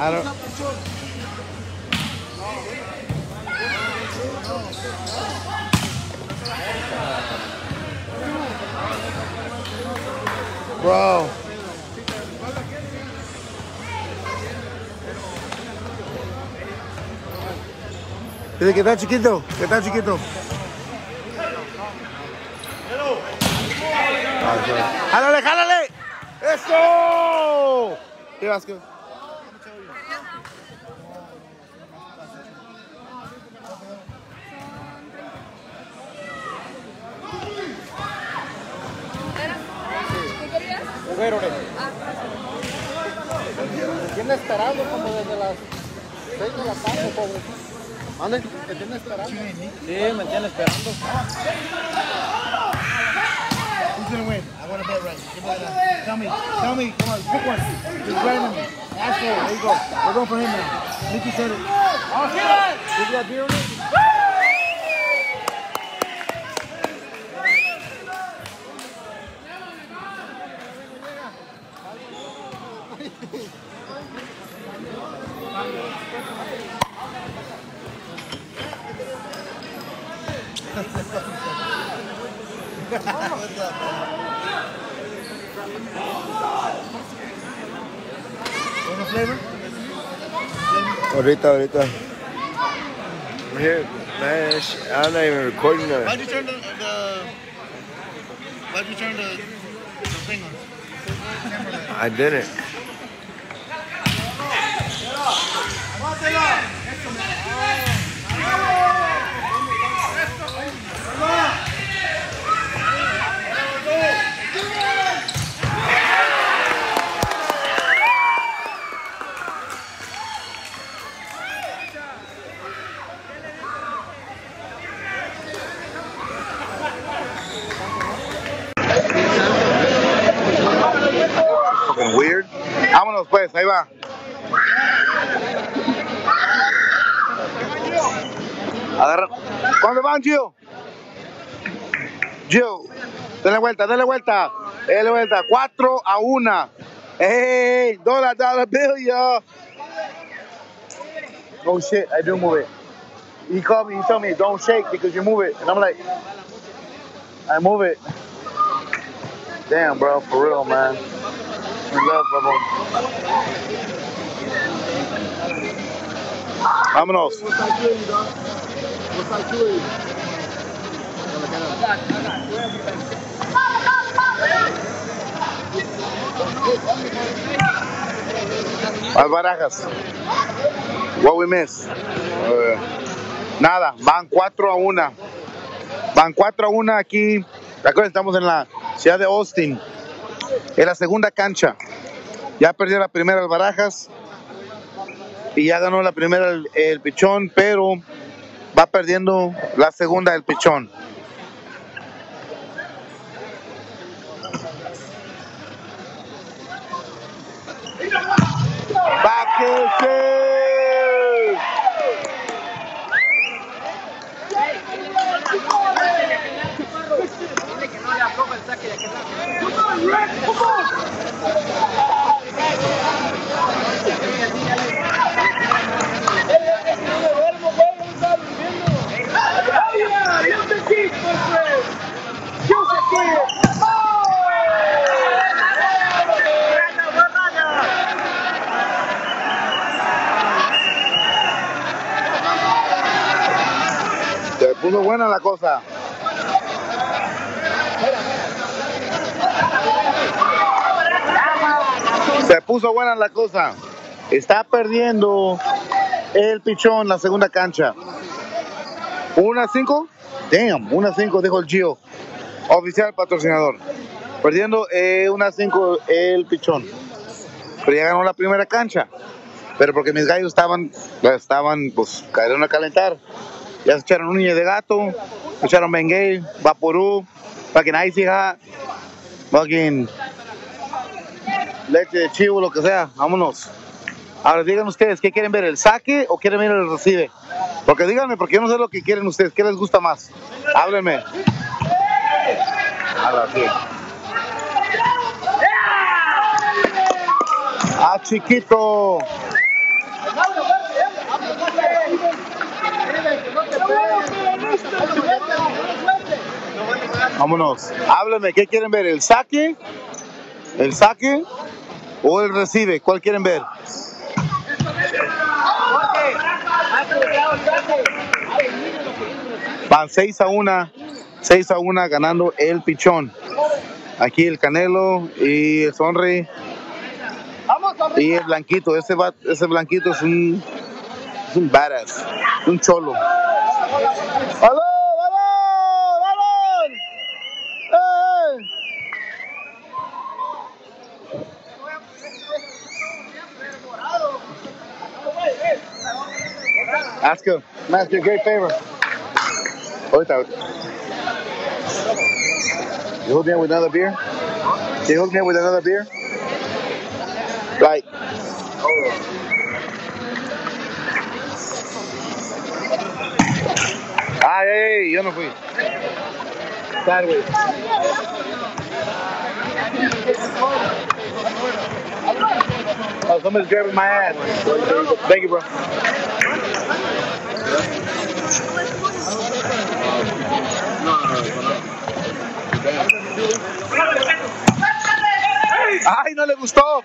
Speaker 1: I don't. Bro. Dice que está chiquito, que está chiquito. ¡Jálale, jálale! ¡Eso! ¿Qué vas, qué?
Speaker 3: Tiene esperando como desde las 6 de la tarde, pobre. ¿Mande? ¿Te tiene esperando? Sí, me tiene esperando.
Speaker 1: Gonna win? I want bet right. Tell me. Tell me. Come on, pick one. Just. Asshole. There you go. We're going for him now. Nicky said it. Awesome. Did you have beer in it? Want a flavor?
Speaker 2: Ahorita, ahorita. I'm here, man. I'm not even recording that.
Speaker 1: Why'd you turn the, the Why'd you turn the, the thing on?
Speaker 2: I didn't.
Speaker 1: Fucking Vámonos pues, ahí va. ¿Cuándo van, Gio? Gio, dale vuelta, dale vuelta. Dale vuelta. 4 a 1. Hey, dollar, dollar bill, y'all. Oh shit, I do move it. He called me, he told me, don't shake because you move it. And I'm like, I move it. Damn, bro, for real, man. Vámonos. Las barajas. What we miss. Nada, van 4 a 1. Van 4 a 1 aquí. Recuerden, estamos en la ciudad de Austin. En la segunda cancha. Ya perdió la primera el Barajas. Y ya ganó la primera el, Pichón, pero va perdiendo la segunda el Pichón. ¡Váquese! Se puso buena la cosa. Se puso buena la cosa. Está perdiendo el pichón, la segunda cancha. Una cinco. Damn, una cinco, dijo el Gio. Oficial patrocinador. Perdiendo eh, una cinco el pichón. Pero ya ganó la primera cancha. Pero porque mis gallos estaban, estaban, pues, cayeron a calentar. Ya se echaron un niño de gato, echaron Bengay, Vaporú, fucking Icy Hot, fucking leche de chivo, lo que sea. Vámonos. Ahora digan ustedes, ¿qué quieren ver? ¿El saque o quieren ver el recibe? Porque díganme, porque yo no sé lo que quieren ustedes, ¿qué les gusta más? Háblenme. A. Ah, chiquito. Vámonos. Háblenme, ¿qué quieren ver? ¿El saque? ¿El saque? ¿O el recibe? ¿Cuál quieren ver? Van 6 a 1, 6 a 1 ganando el pichón. Aquí el Canelo y el Sonri. Y el Blanquito, ese, va- ese Blanquito es un, es un badass, un cholo. ¡Aló. Ask him. A great favor. Ahorita. You hold me up with another beer? You hold me up with another beer? Like. Ah, ay, ay, yo no fui. Sideways. Oh, somebody's grabbing my ass. Thank you, bro. ¡Ay, no le gustó!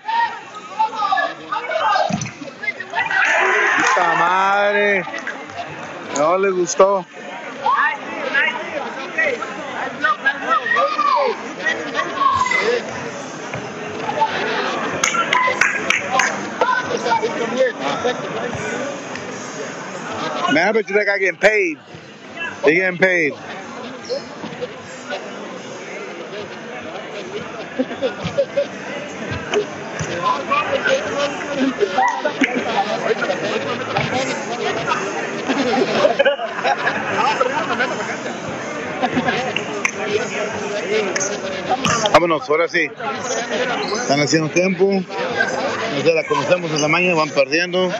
Speaker 1: ¡Puta madre! No le gustó. Man, I bet you guy getting paid. He getting paid. Vámonos, ahora sí. Están haciendo tiempo. Sé, la conocemos esa mañana, van perdiendo.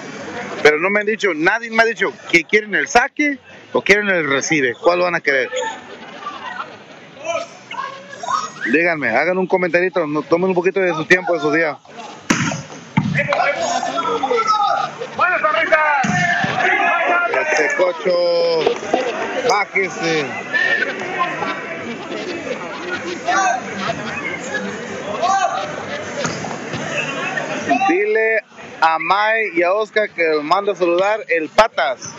Speaker 1: Pero no me han dicho, nadie me ha dicho que quieren el saque o quieren el recibe. ¿Cuál van a querer? Díganme, hagan un comentarito, no, tomen un poquito de su tiempo, de su día. Este cocho, bájese. Dile a Mai y a Oscar que los mando a saludar el Patas.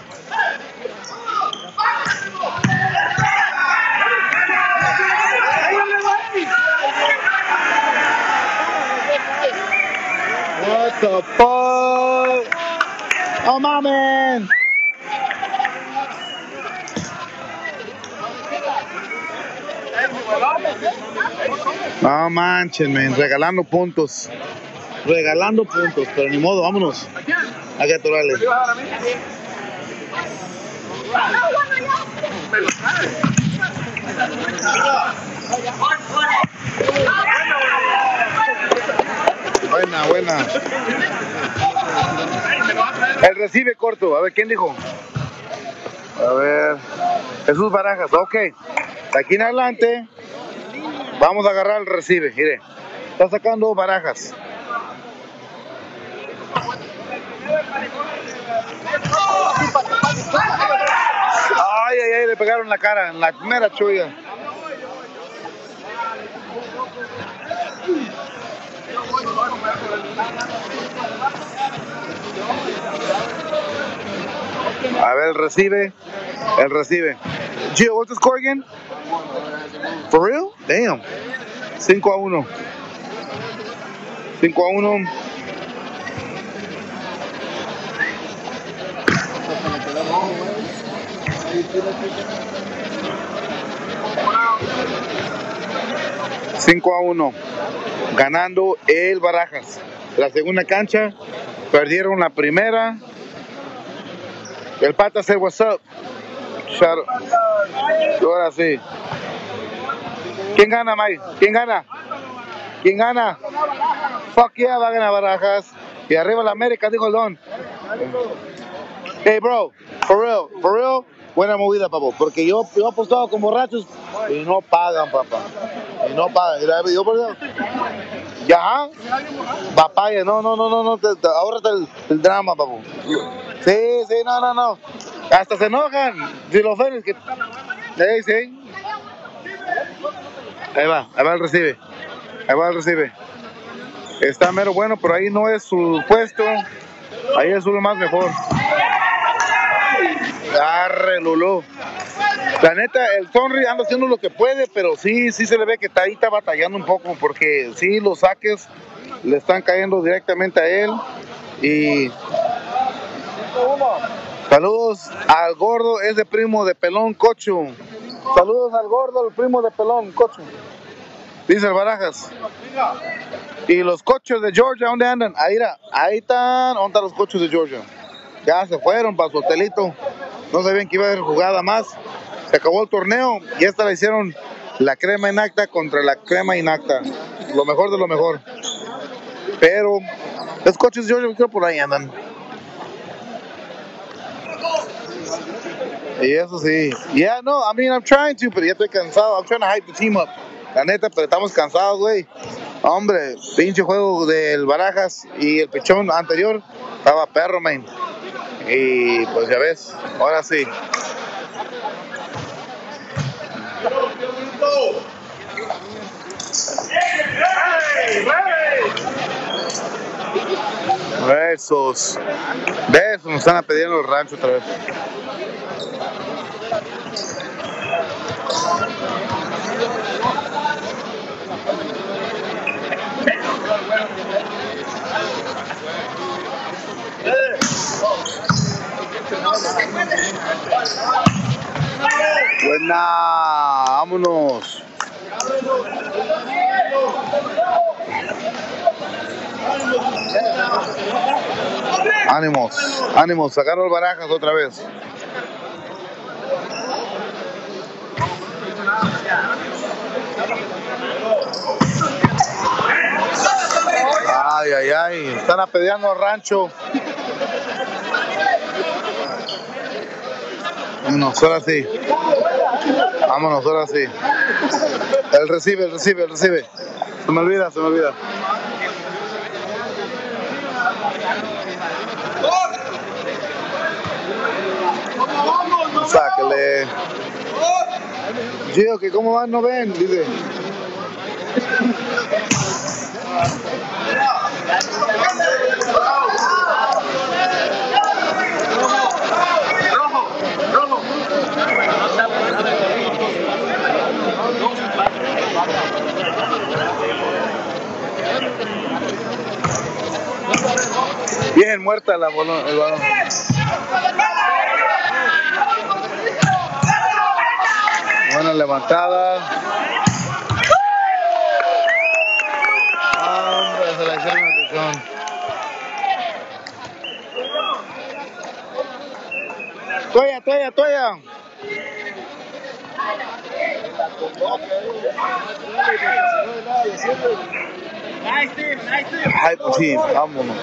Speaker 1: The fuck? Oh, my. No manchen, man. Regalando puntos. Regalando puntos. Pero ni modo, vámonos. Hay que atorarle. Buena, buena. El recibe corto. A ver, ¿quién dijo? A ver. Jesús Barajas. Ok. De aquí en adelante vamos a agarrar el recibe. Mire. Está sacando barajas. Ay, ay, ay, le pegaron la cara en la primera chulla. A ver, el recibe. El recibe. Gio, what's the score again? For real? Damn. 5 a 1. 5 a 1. 5 a 1. Ganando el Barajas. La segunda cancha. Perdieron la primera. El pata se what's up. Ahora sí. ¿Quién gana, Mike? ¿Quién gana? ¿Quién gana? Fuck yeah, va a ganar Barajas. Y arriba la América, dijo Don. Hey, bro, for real, for real, buena movida, papo. Porque yo, yo he apostado con borrachos y no pagan, papá. Y no pagan. Y yo por eso- Ya, papaya, no, no, no, no, no, te, te- el, el drama, papo. Sí, sí, no, no, no. Hasta se enojan. Si los ven, que. Sí, sí. Ahí va, ahí va el recibe. Ahí va el recibe. Está mero bueno, pero ahí no es su puesto. Ahí es uno más mejor. Arre, Lulú. La neta, el Sonri anda haciendo lo que puede, pero sí, sí se le ve que está ahí está batallando un poco, porque sí, los saques le están cayendo directamente a él. Y saludos al gordo, es de primo de Pelón Cocho. Saludos al gordo, el primo de Pelón Cocho. Dice el Barajas. Y los coches de Georgia, ¿dónde andan? Ahí, ahí están, ¿dónde están los coches de Georgia? Ya se fueron para su hotelito. No sabían que iba a haber jugada más. Se acabó el torneo y esta la hicieron la crema inacta contra la crema inacta. Lo mejor de lo mejor. Pero los coches de Georgia creo por ahí andan. Y eso sí. Yeah, no, I mean, I'm trying to, pero ya estoy cansado. I'm trying to hype the team up. La neta, pero estamos cansados, güey. Hombre, pinche juego del Barajas y el pichón anterior estaba perro, man. Y pues ya ves, ahora sí. Besos. Besos, nos están pidiendo el rancho otra vez. Buena, vámonos. Ánimos, ánimos, sacaron barajas otra vez. Ay, ay, ay, están apedreando rancho. Vámonos, ahora sí. Vámonos, ahora sí. El recibe, el recibe, el recibe. Se me olvida, se me olvida. Sáquele. Gio, que cómo van, no ven, dice. Bien muerta la balón, el balón. Buena levantada. Hombre, se la hicieron atención. Toya, toya, toya. Ay, pues sí, vámonos.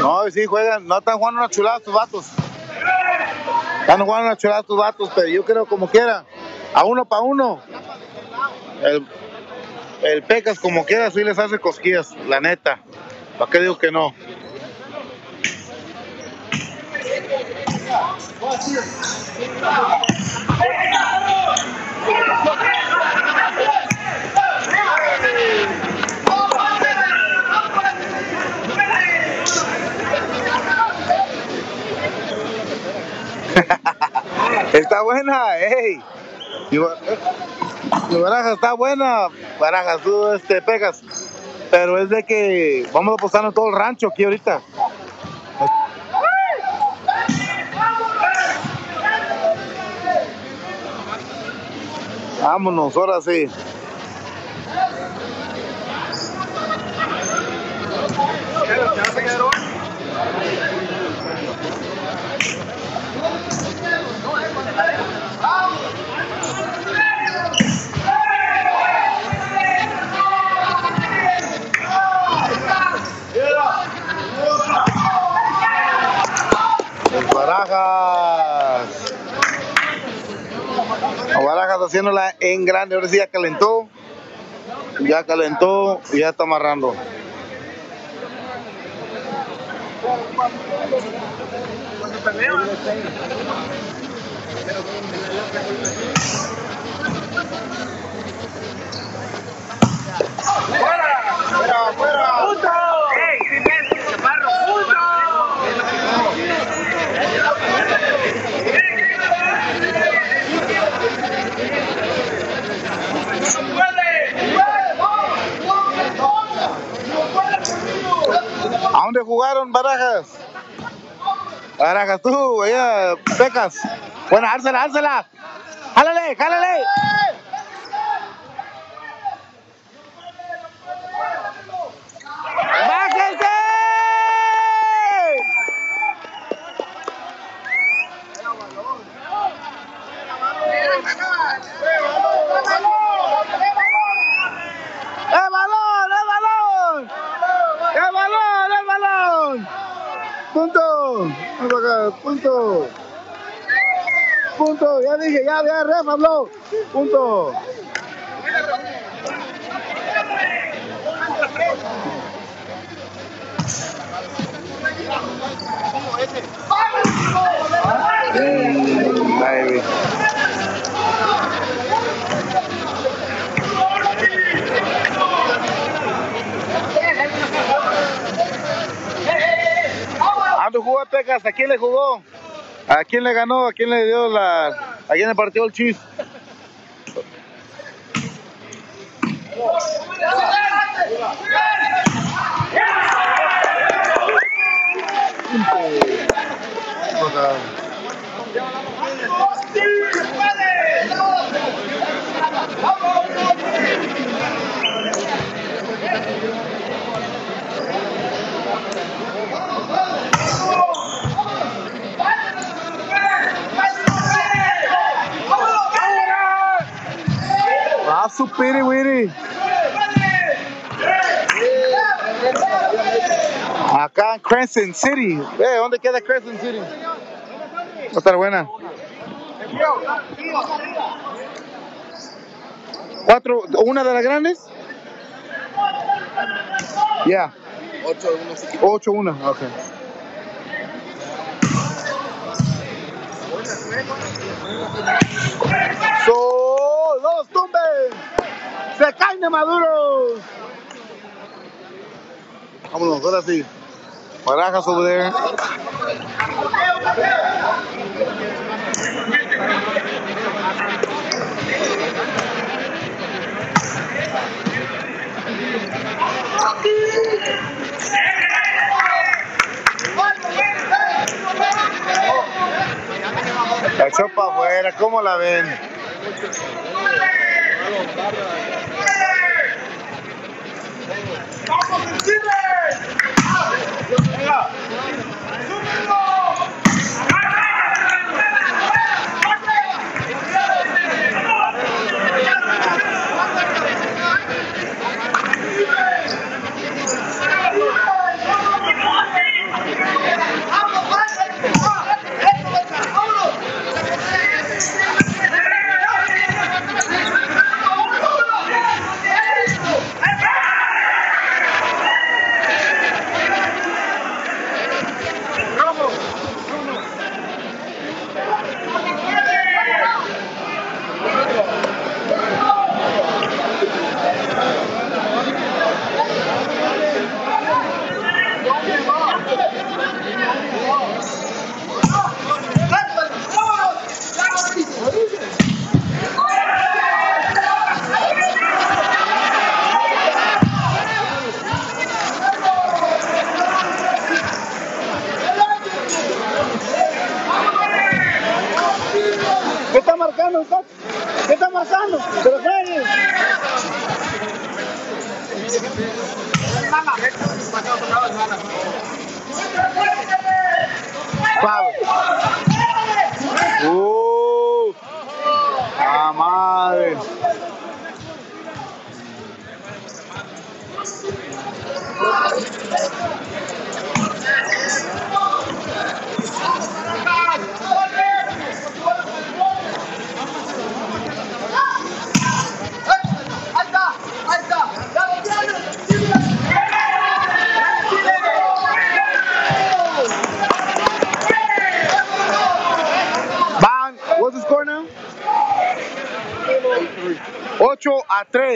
Speaker 1: No, sí juegan, no están jugando una chulada tus vatos. Están jugando una chulada tus vatos, pero yo creo como quiera. A uno para uno. El, el Pecas como quiera sí les hace cosquillas, la neta. ¿Para qué digo que no? está buena, ey. Y ba- y Barajas está buena, Barajas, tú este, pegas. Pero es de que vamos a apostar en todo el rancho aquí ahorita. Vámonos, ahora sí. Los Barajas. Los Barajas haciéndola en grande. Ahora sí ya calentó. Ya calentó y ya está amarrando. ¿A dónde jugaron Barajas? Barajas, tú, allá, Pecas. Bueno, ársela, ársela. Jálale, jálale. ¡Bájense! ¡El balón, el balón! ¡El balón, el balón! ¡Punto! Punto. Ya dije, ya, ya, ref habló. Punto. ¿A dónde jugó Pecas? ¿A quién le jugó? ¿A quién le ganó? ¿A quién le dio la... ¿A quién le partió el chis? Ah, su wiri. Acá en Crescent City. Eh, ¿dónde queda Crescent City? Va a estar buena. ¿Cuatro? ¿Una de las grandes? Ya.
Speaker 3: Ocho, unos
Speaker 1: Ocho, una. Ok. So, los tumben. Se caen de maduros. Vámonos, ahora sí. Barajas over there. La echó para afuera, ¿cómo la ven? ¡Vamos, Chile! ¡Venga! ¡Súbelo!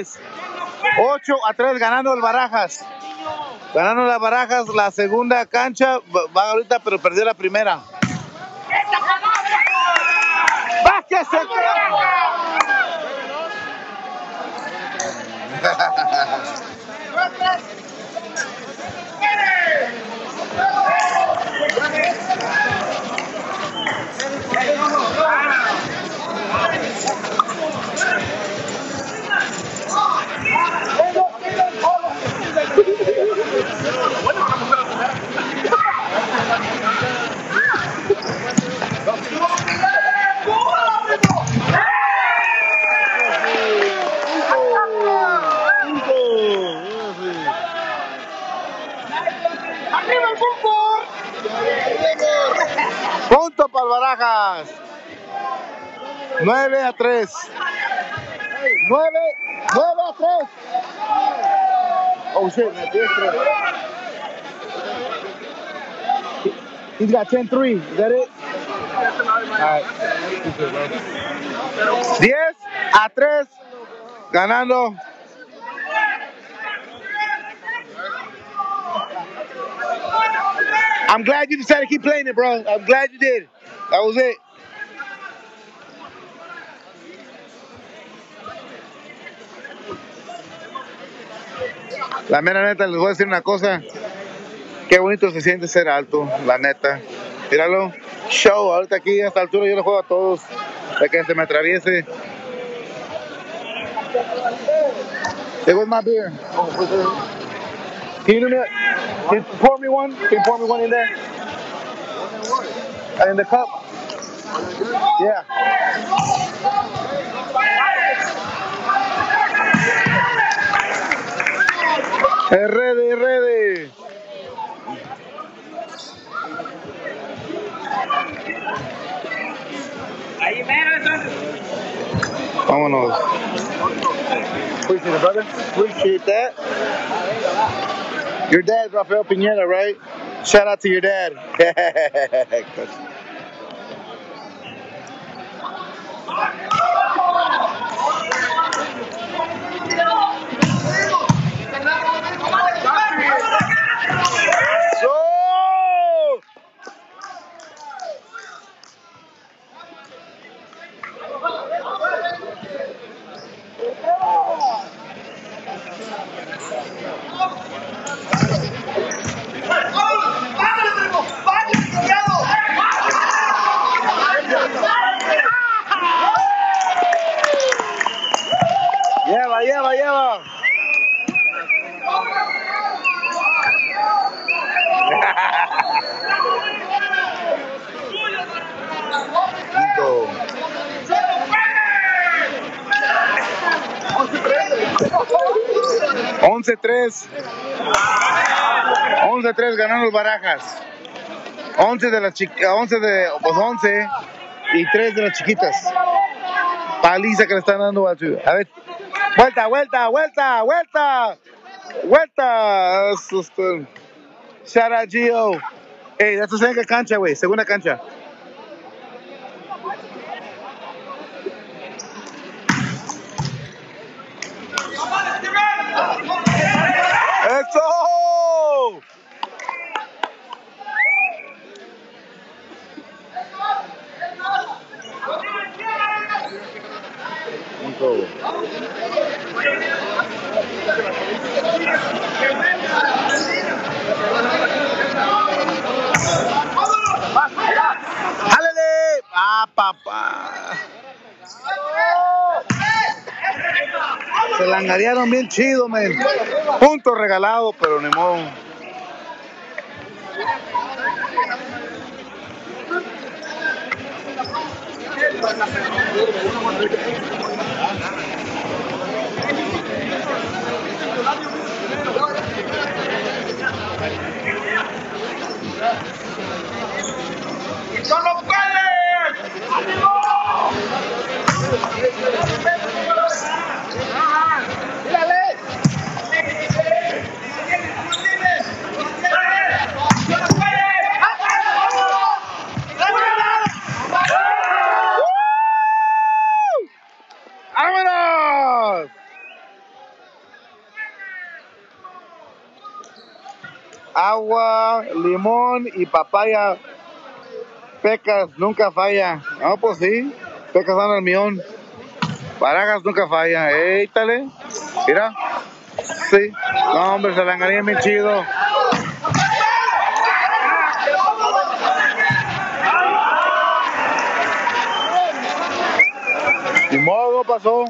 Speaker 1: 3. 8 a 3 ganando el Barajas. Ganando las Barajas la segunda cancha. Va va ahorita, pero perdió la primera. He's got 10 3. Is that it? Alright. 10 a 3. Ganando. I'm glad you decided to keep playing it, bro. I'm glad you did. That was it. La mera neta, les voy a decir una cosa. Qué bonito se siente ser alto, la neta. Míralo. Show, ahorita aquí a esta altura yo le juego a todos. De que se me atraviese. It was my beer. Can you do me a, can you pour me one? Can you pour me one in there? In the cup? Yeah. Es ready, ready. Vámonos. Appreciate it, brother. Appreciate that. Your dad's Rafael Pineda, right? Shout out to your dad. 3. 11 3 ganaron los Barajas. 11 de las chiquitas, 11 de, pues 11 y 3 de las chiquitas. Paliza que le están dando a A ver, vuelta, vuelta, vuelta, vuelta, vuelta. Este, Shout out Gio. Hey, that's the second cancha, güey, segunda cancha. Chido, men. Punto regalado, pero ni modo.
Speaker 4: ¡Solo puedes!
Speaker 1: Papaya. Pecas nunca falla. No, pues sí. Pecas dan al millón. Barajas nunca falla. Éítale. Mira. Sí. No, hombre, se la engañé bien chido. Ni modo, pasó.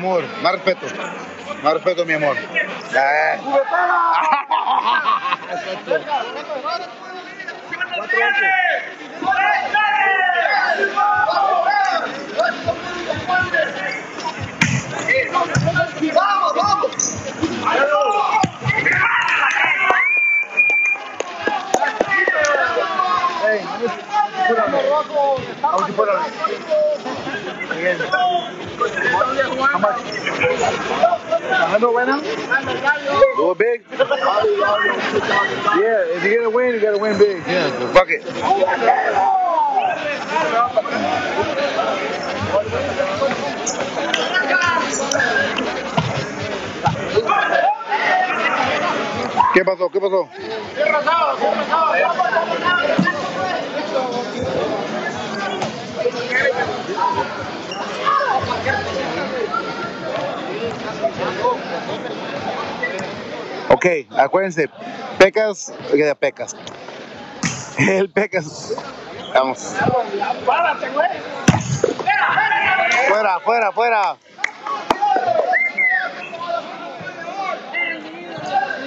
Speaker 1: Amor, más respeto. Más respeto, mi amor. Eh.
Speaker 4: ¡Vamos, vamos!
Speaker 1: Vamos a fuera. Bien. How much? ¿Ganando buena? Do it big? Yeah, if you're gonna win, you gotta win big. Yeah, fuck it. ¿Qué pasó? ¿Qué pasó? Ok, acuérdense, pecas, que pecas. El pecas. Vamos. Fuera, fuera, fuera.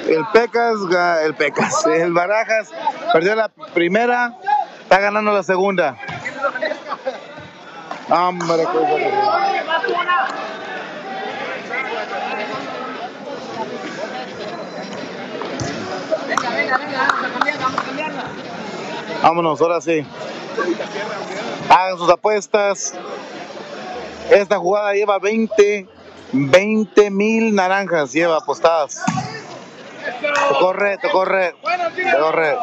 Speaker 1: El Pecas, el Pecas, el Barajas perdió la primera, está ganando la segunda. Hombre, qué bueno. Vámonos, ahora sí. Hagan sus apuestas. Esta jugada lleva 20, 20 mil naranjas, lleva apostadas. Corre, corre, corre.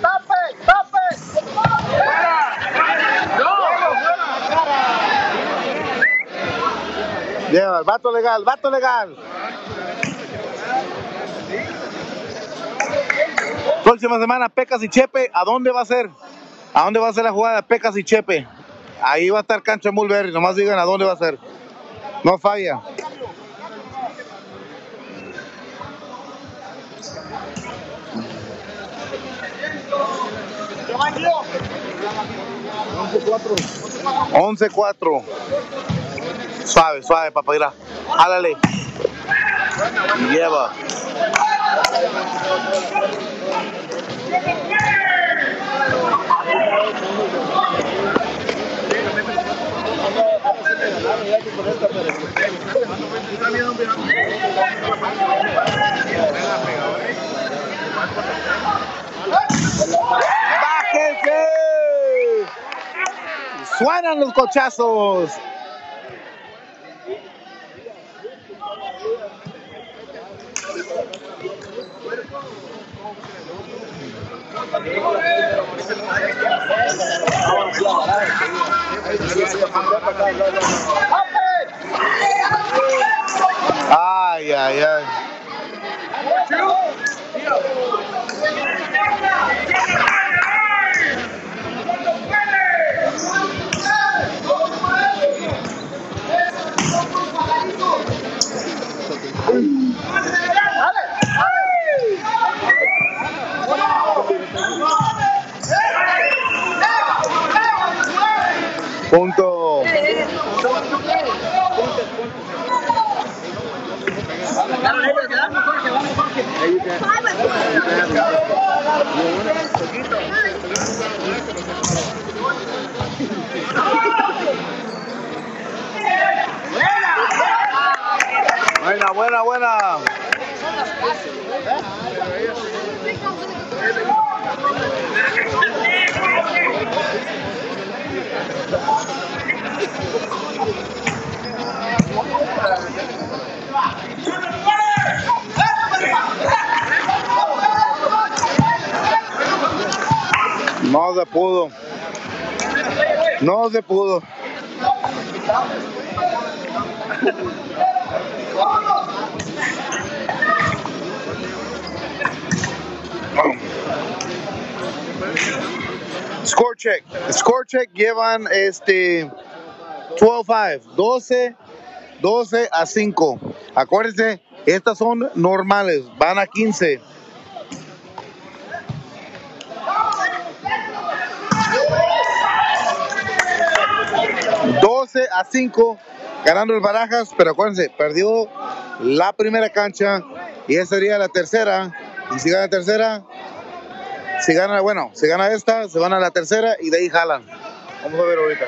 Speaker 3: ¡Tape!
Speaker 1: Lleva, vato legal, vato legal. Próxima semana, Pecas y Chepe, ¿a dónde va a ser? ¿A dónde va a ser la jugada Pecas y Chepe? Ahí va a estar Cancha Mulberry, nomás digan a dónde va a ser. No falla. Once cuatro. Suave, suave, papá, mira. Álale. Lleva jefe. Suenan los cochazos. Ay, ay, Punto. Buena, buena, buena. No se pudo. No se pudo. Score check. Score check llevan este 12-5. 12, 12 a 5. Acuérdense, estas son normales. Van a 15. ...12 a 5... ...ganando el Barajas... ...pero acuérdense... ...perdió la primera cancha... ...y esa sería la tercera... ...y si gana la tercera... ...si gana... ...bueno... ...si gana esta... ...se van a la tercera... ...y de ahí jalan... ...vamos a ver ahorita...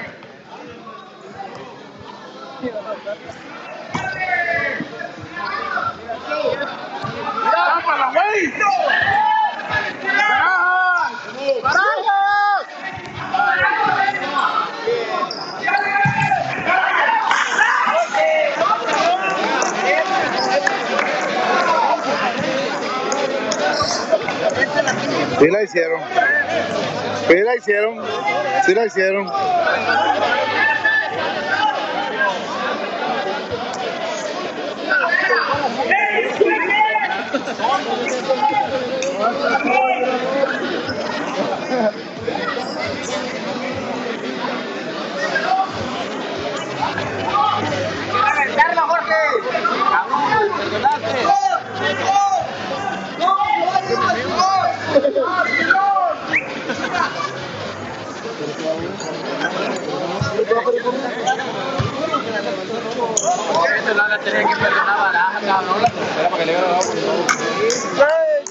Speaker 1: Sí la hicieron. Sí la hicieron. Sí la hicieron.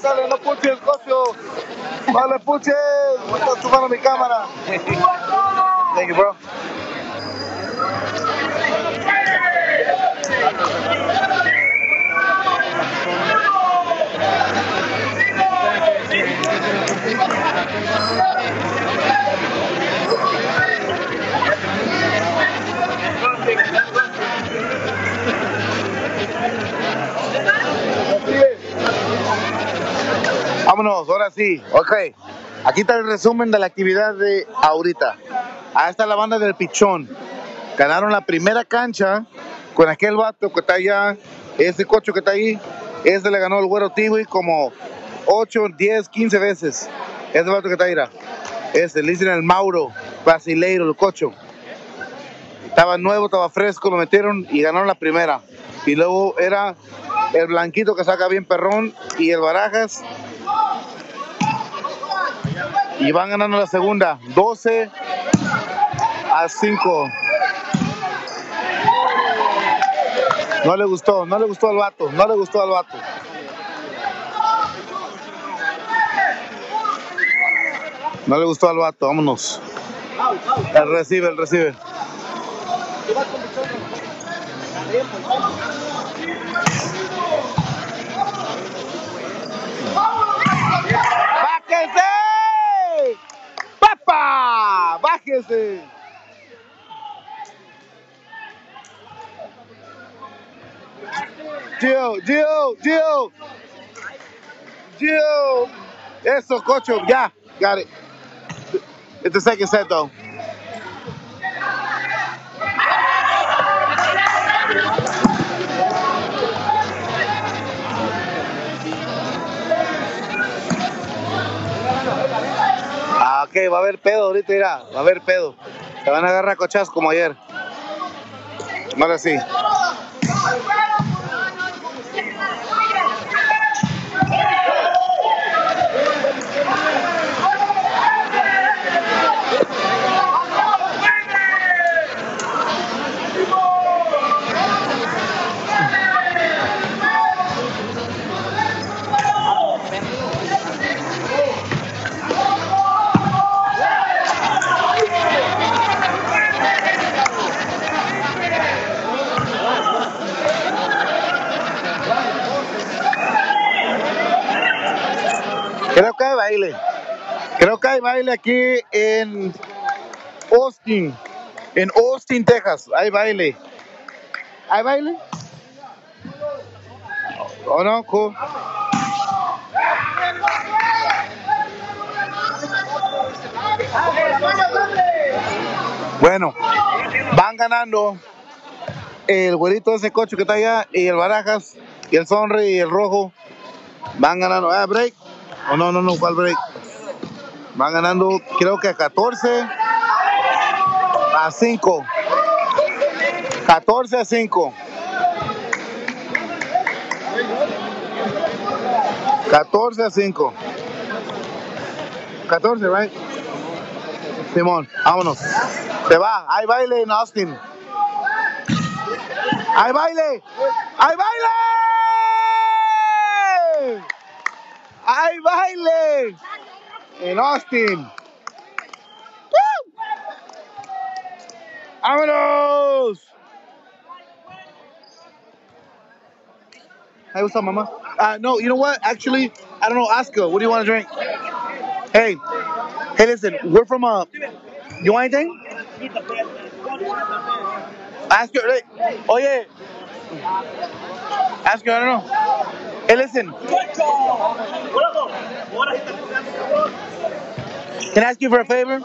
Speaker 1: Dale, no puches, cocho. Dale, puches. Me está chupando mi cámara. Thank you, bro. Vámonos, ahora sí. Ok. Aquí está el resumen de la actividad de ahorita. Ahí está la banda del Pichón. Ganaron la primera cancha con aquel vato que está allá, ese cocho que está ahí. Ese le ganó el güero Tiwi como 8, 10, 15 veces. Ese vato que está ahí. Ese, le dicen el Mauro, brasileiro, el cocho. Estaba nuevo, estaba fresco, lo metieron y ganaron la primera. Y luego era el blanquito que saca bien perrón y el barajas. Y van ganando la segunda, 12 a 5. No le gustó, no le gustó al vato, no le gustó al vato. No le gustó al vato, vámonos. El recibe, el recibe. ¡Bájese! ¡Papá! ¡Bájese! Gio, Gio, Gio. Gio. Eso, cocho, ya. got it. It's the second set though. Ah, ok, va a haber pedo ahorita, mira, va a haber pedo. Se van a agarrar cochas como ayer. Ahora sí. Creo que hay baile. Creo que hay baile aquí en Austin. En Austin, Texas. Hay baile. ¿Hay baile? ¿O no? Cool. Bueno, van ganando el güerito de ese coche que está allá y el Barajas y el Sonre y el Rojo. Van ganando. Ah, break. Oh, no, no, no, ¿cuál break? Van ganando, creo que a 14 a 5. 14 a 5. 14 a 5. 14, right? Simón, vámonos. Se va, hay baile en Austin. ¡Hay baile! ¡Hay baile! ¡Hay baile! En Austin. ¡Woo! ¡Vámonos! Hey, what's up, mama? Uh, no, you know what? Actually, I don't know. Her. What do you want to drink? Hey, hey, listen. We're from uh. You want anything? Ask her. Hey, oye. Ask her. I don't know. Hey, listen. Can I ask you for a favor?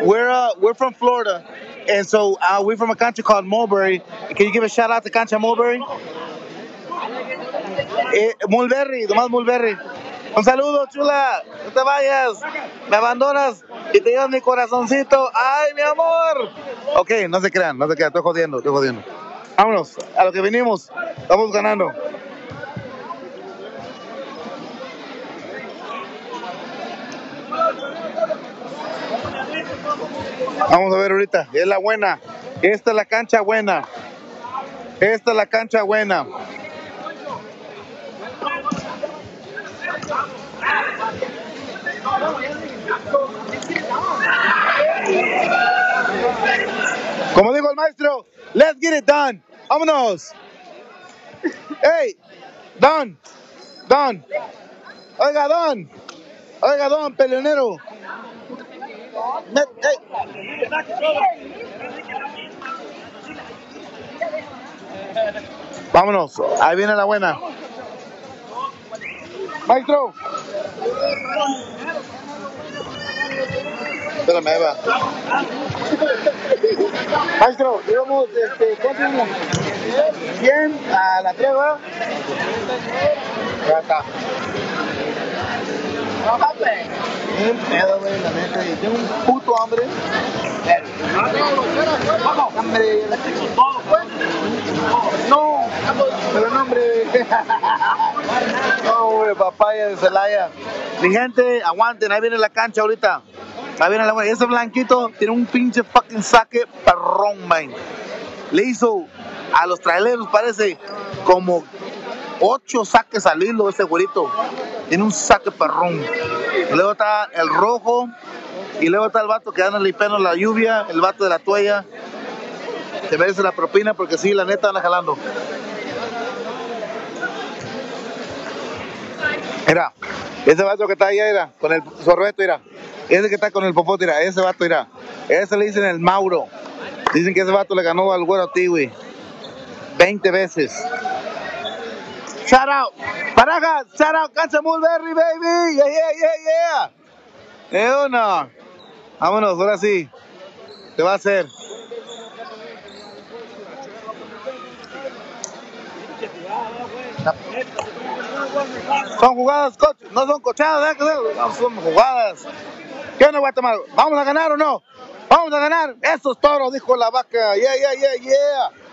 Speaker 1: We're uh, we're from Florida, and so uh, we're from a country called Mulberry. Can you give a shout out to Cancha Mulberry? Eh, Mulberry, Tomás Mulberry. Un saludo, chula. No te vayas. Me abandonas y te llevas mi corazoncito. ¡Ay, mi amor! Ok, no se crean, no se crean. Estoy jodiendo, estoy jodiendo. Vámonos, a lo que vinimos. Estamos ganando. Vamos a ver ahorita. Es la buena. Esta es la cancha buena. Esta es la cancha buena. Como dijo el maestro, let's get it done. Vámonos. Hey, Don, Don. Oiga, Don. Oiga, Don, peleonero. Vámonos, ahí viene la buena. Maestro. Espérame, ahí va. Maestro, digamos, este, ¿cuánto íbamos? 100 a la tregua. Ya está. Bien pedo, güey, la neta. y Tengo un puto hambre. Hambre, la No, pero no, hombre. No, hombre, papaya de Celaya. Mi gente, aguanten, ahí viene la cancha ahorita. Ahí viene la Ese blanquito tiene un pinche fucking saque perrón, man. Le hizo a los traileros, parece, como ocho saques al hilo ese güerito. Tiene un saque perrón. Luego está el rojo. Y luego está el vato que anda limpiando la lluvia, el vato de la toalla. Se merece la propina porque sí, la neta anda jalando. Mira, ese vato que está allá, mira, con el sorbeto, mira. Ese que está con el popote, mira, ese vato, mira. Ese le dicen el Mauro. Dicen que ese vato le ganó al güero Tiwi 20 veces. Shout out, Barajas, shout out, Cancha Mulberry, baby. Yeah, yeah, yeah, yeah. ¿Eh no? Vámonos, ahora sí. ¿Qué va a hacer? Son jugadas, no son cochadas, ¿eh? son jugadas. ¿Qué no Guatemala? ¿Vamos a ganar o no? Vamos a ganar. Esos toros, dijo la vaca. Yeah, yeah, yeah, yeah.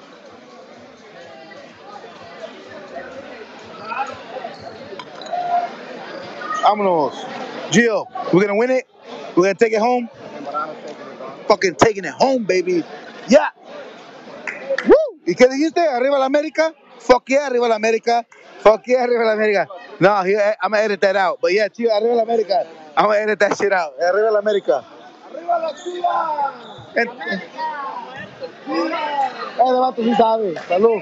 Speaker 1: Vámonos. Gio, we're gonna win it. We're gonna take it home. Fucking taking it home, baby. Yeah. Woo. ¿Y qué dijiste? ¿Arriba la América? Fuck yeah, arriba la América. Fuck yeah, arriba la América. No, here, I'm gonna edit that out. But yeah, tío, arriba la América. I'm gonna edit that shit out. Arriba la América.
Speaker 3: ¡Arriba la chiva!
Speaker 1: Ese vato sí sabe. Salud.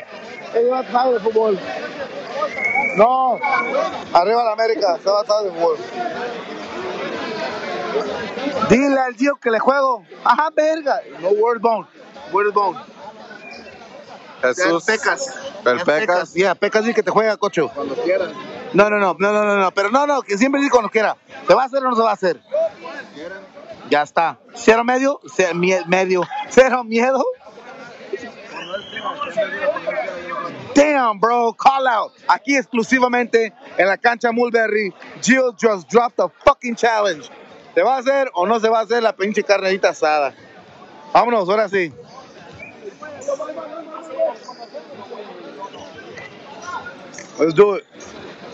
Speaker 1: Ese vato sabe de fútbol. No. Arriba la América. Ese vato sabe de fútbol. Dile al Gio que le juego. Ajá, verga. No word bone. Word bone.
Speaker 2: Jesús.
Speaker 1: Pecas.
Speaker 2: ¿El Pecas?
Speaker 1: Ya, Pecas dice que te juega, cocho.
Speaker 3: Cuando quieran.
Speaker 1: No, no, no, no, no, no, no, pero no, no, que siempre dice cuando quiera. ¿Se va a hacer o no se va a hacer? Ya está. Cero medio, cero medio, cero miedo. Damn, bro, call out. Aquí exclusivamente en la cancha Mulberry, Jill just dropped a fucking challenge. ¿Se va a hacer o no se va a hacer la pinche carnedita asada? Vámonos, ahora sí. Let's do it.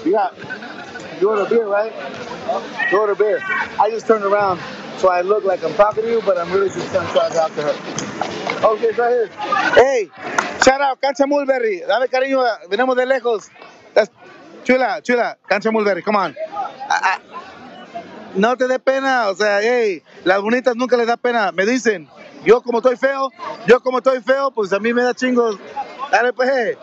Speaker 1: Got, you order beer, right? You order beer. I just turned around so I look like I'm talking to you, but I'm really just trying to talk to her. Okay, it's right here. Hey, shout out, Cancha Mulberry. Dame cariño, venimos de lejos. That's, chula, chula, Cancha Mulberry, come on. Ah, ah. No te dé pena, o sea, hey, las bonitas nunca les da pena. Me dicen, yo como estoy feo, yo como estoy feo, pues a mí me da chingos. Dale, pues, hey.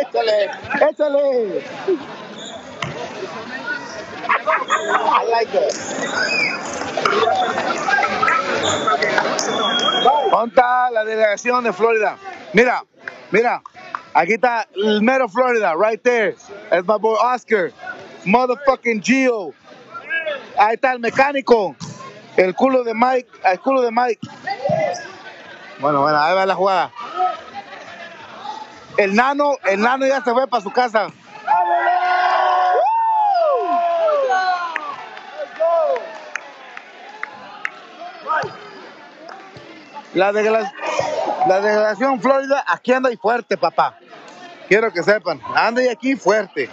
Speaker 1: Échale, échale. I like that. ¿Dónde está la delegación de Florida? Mira, mira, aquí está el mero Florida, right there. Es my boy Oscar, motherfucking Gio. Ahí está el mecánico, el culo de Mike, el culo de Mike. Bueno, bueno, ahí va la jugada. El nano, el nano ya se fue para su casa. La, degla- la delegación Florida aquí anda y fuerte, papá. Quiero que sepan, anda y aquí fuerte.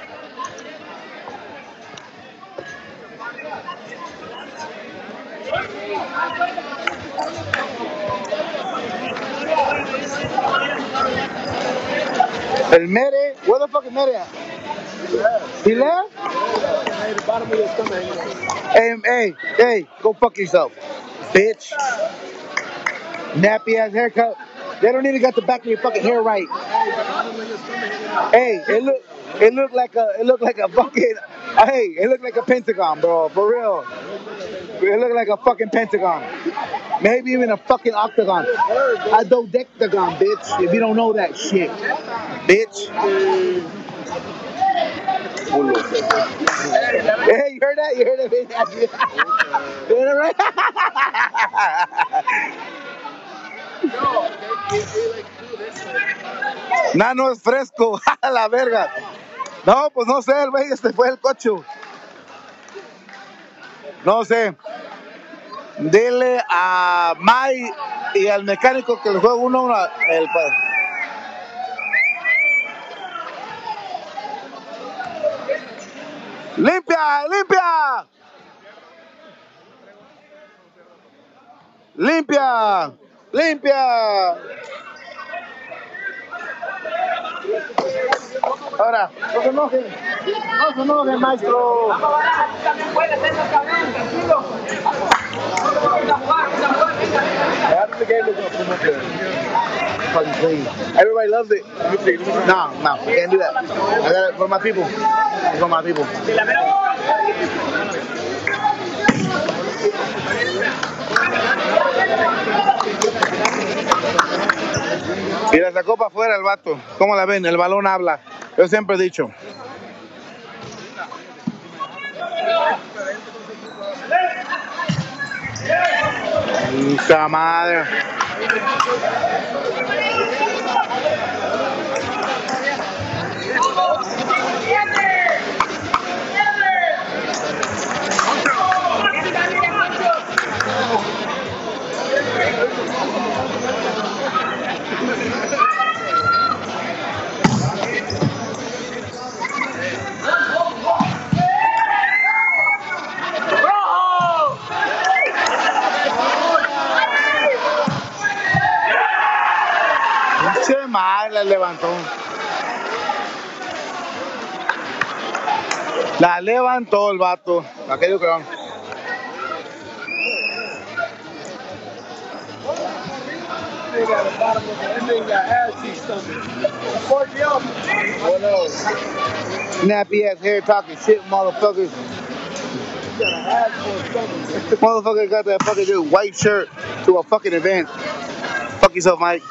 Speaker 1: El where the fuck is Mere at? He left? Hey, hey, hey, go fuck yourself, bitch. Nappy ass haircut. They don't even got the back of your fucking hair right. Hey, it look, it looked like a, it looked like a fucking, hey, it looked like a pentagon, bro, for real. It looked like a fucking pentagon. Maybe even a fucking octagon. A dodecagon, bitch. If you don't know that shit, bitch. Hey, you heard that? You heard that? You heard that, right? Nano es fresco, la verga. No, pues no sé, el güey este fue el cocho. No sé. Dile a Mai y al mecánico que le juega uno una, el ¡Limpia! ¡Limpia! ¡Limpia! ¡Limpia! Ahora, no se enojen. No se enojen, maestro. After the game, they're gonna put up there. Fucking clean. Everybody loves it. No, no, can't do that. I got it for my people. It's for my people. Y la sacó para afuera el vato. ¿Cómo la ven? El balón habla. Yo siempre he dicho. Madre. La levantó. La levantó el vato. Aquello que van. Nappy ass hair talking shit, motherfuckers. Motherfucker got that fucking dude white shirt to a fucking event. Fuck yourself, Mike.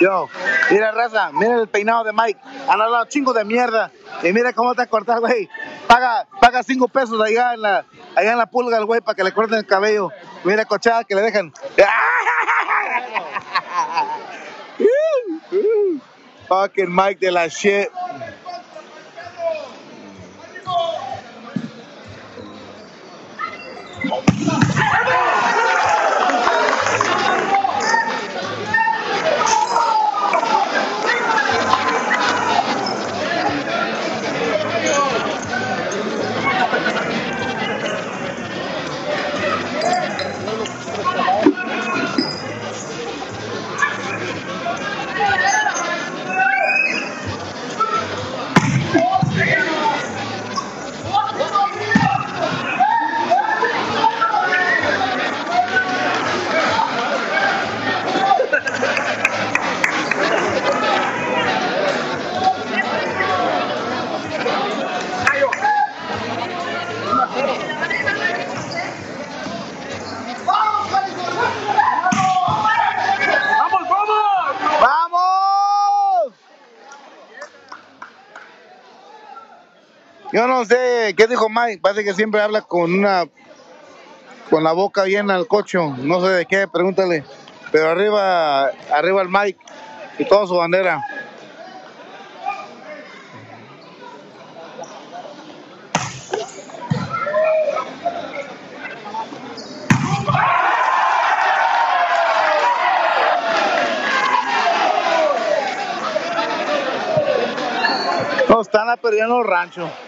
Speaker 1: Yo, mira raza, mira el peinado de Mike. Han hablado chingo de mierda. Y mira cómo te cortas, güey. Paga, paga cinco pesos allá en la, allá en la pulga el güey para que le corten el cabello. Mira cochada que le dejan. Fucking Mike de la shit. Yo no sé qué dijo Mike. Parece que siempre habla con una con la boca llena al cocho. No sé de qué, pregúntale. Pero arriba, arriba el Mike y toda su bandera. No, están a perdiendo el rancho. Tres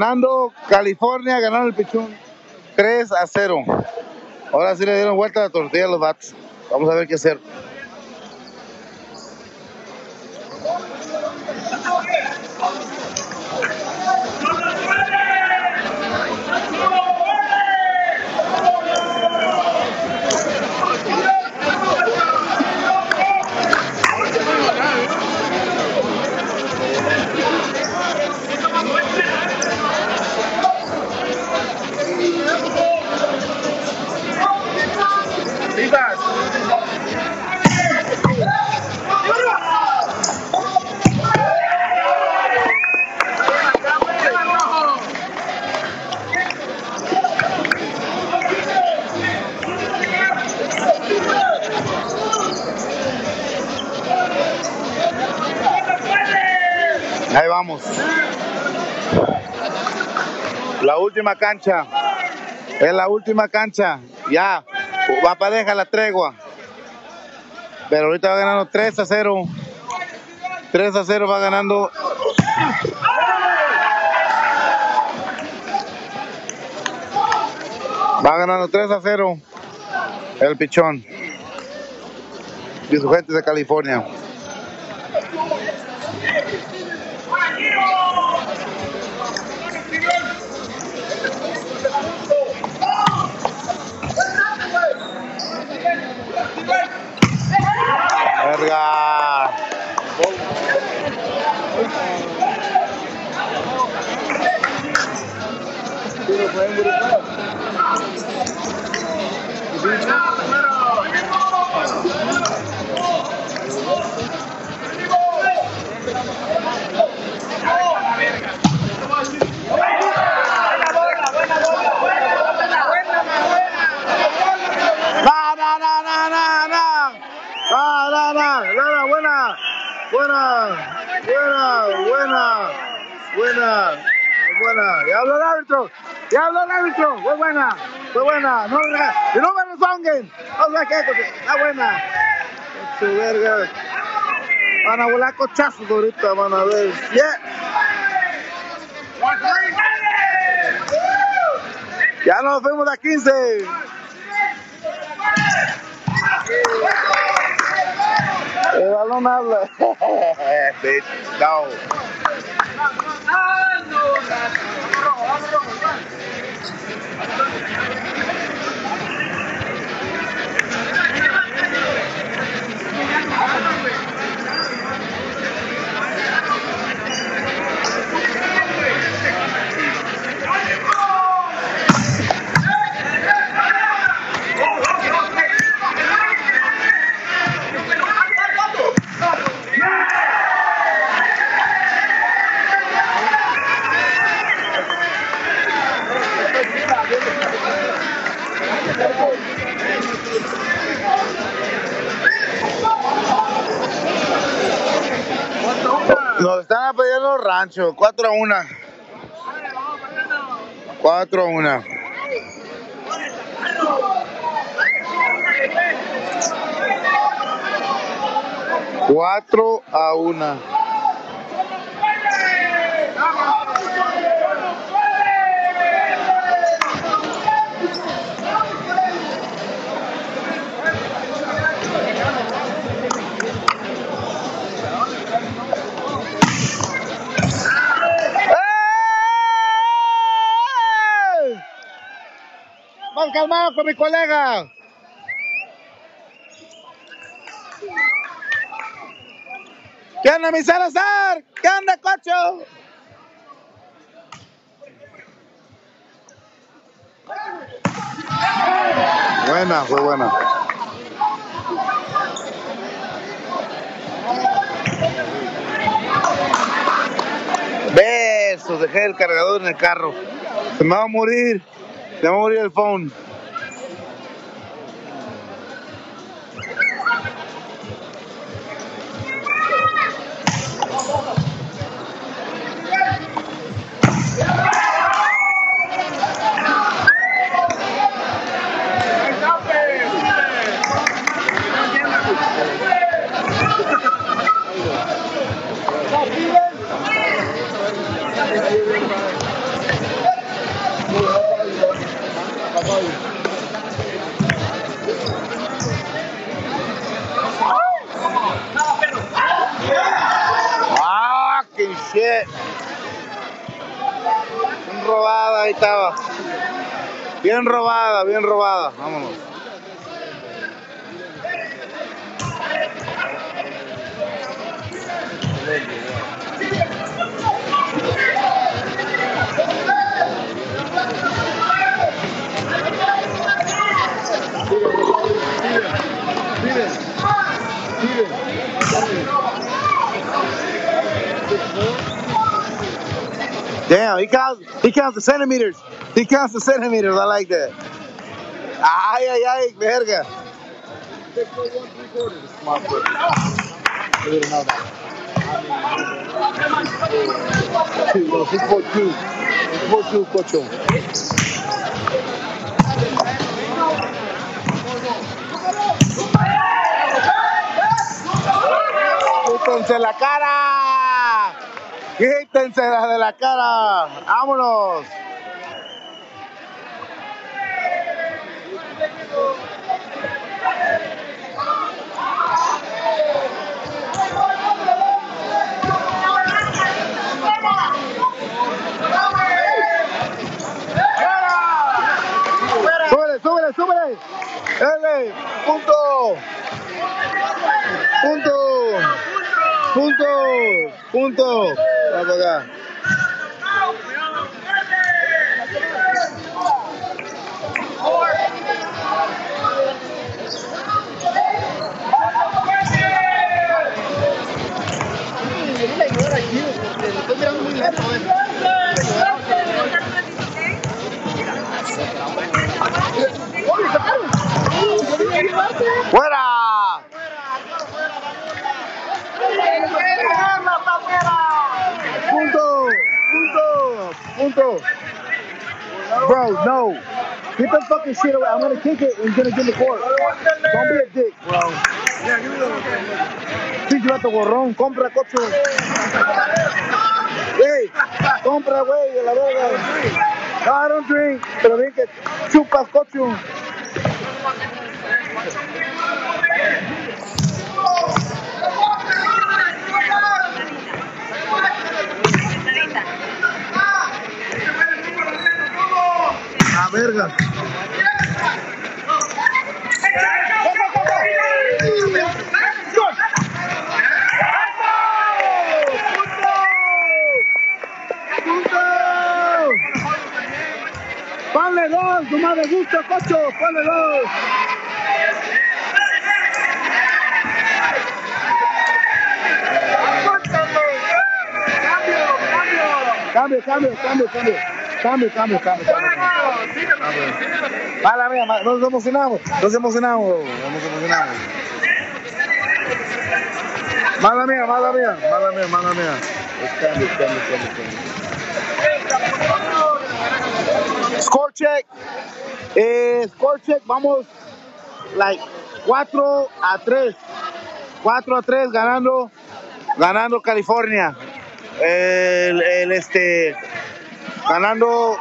Speaker 1: Ganando California, ganando el pichón. 3 a 0. Ahora sí le dieron vuelta a la tortilla a los bats. Vamos a ver qué hacer. Última cancha. Es la última cancha. Ya. Va para dejar la tregua. Pero ahorita va ganando 3 a 0. 3 a 0 va ganando. Va ganando 3 a 0 el pichón. Y su gente de California. Habló el árbitro. Habló el árbitro. Fue buena. Fue buena. No, no, y no me respongan. No sé qué. Está buena. Su verga. Van a volar cochazos ahorita. Van a ver. Yeah. Ya nos fuimos a 15. El balón habla. Bitch, no. Thank you. Nos están pidiendo rancho, 4 a 1. 4 a 1. Cuatro a una. Calmado con mi colega. ¿Qué onda, mi Salazar? ¿Qué onda, cocho? Buena, fue buena. Besos, dejé el cargador en el carro. Se me va a morir. Se me va a morir el phone. Bien robada, bien robada. Vámonos. Damn, he counts. He counts the centimeters. He counts the centimeters. I like that. Ay, ay, ay, verga.
Speaker 3: Six foot one, three quarters. Sí, bueno, 642. 642, cocho.
Speaker 1: ¡Quítense la cara! ¡Quítense la de la cara! ¡Vámonos! ¡Súbele, súbele, súbele! ¡Ele! ¡Punto! ¡Punto! ¡Punto! ¡Punto! Vamos acá. ¡Fuera! Bro, no. Get the fucking shit away. I'm gonna kick it and gonna give me court. Don't be a dick, bro. Yo tu gorrón. Compra, cocho. Hey, compra, güey, de la verga. I don't drink. Pero bien que chupas, cocho. A verga. Ponle dos, nomás de gusto, cocho, ponle dos. Cambio, cambio, cambio, cambio. Cambio, cambio, cambio. cambio. Mala mía, nos emocionamos, nos emocionamos, nos emocionamos. Mala mía, mala mía, mala mía, mala mía. Score check. Eh, score check, vamos like 4 a 3. 4 a 3 ganando, ganando California. El, el este, ganando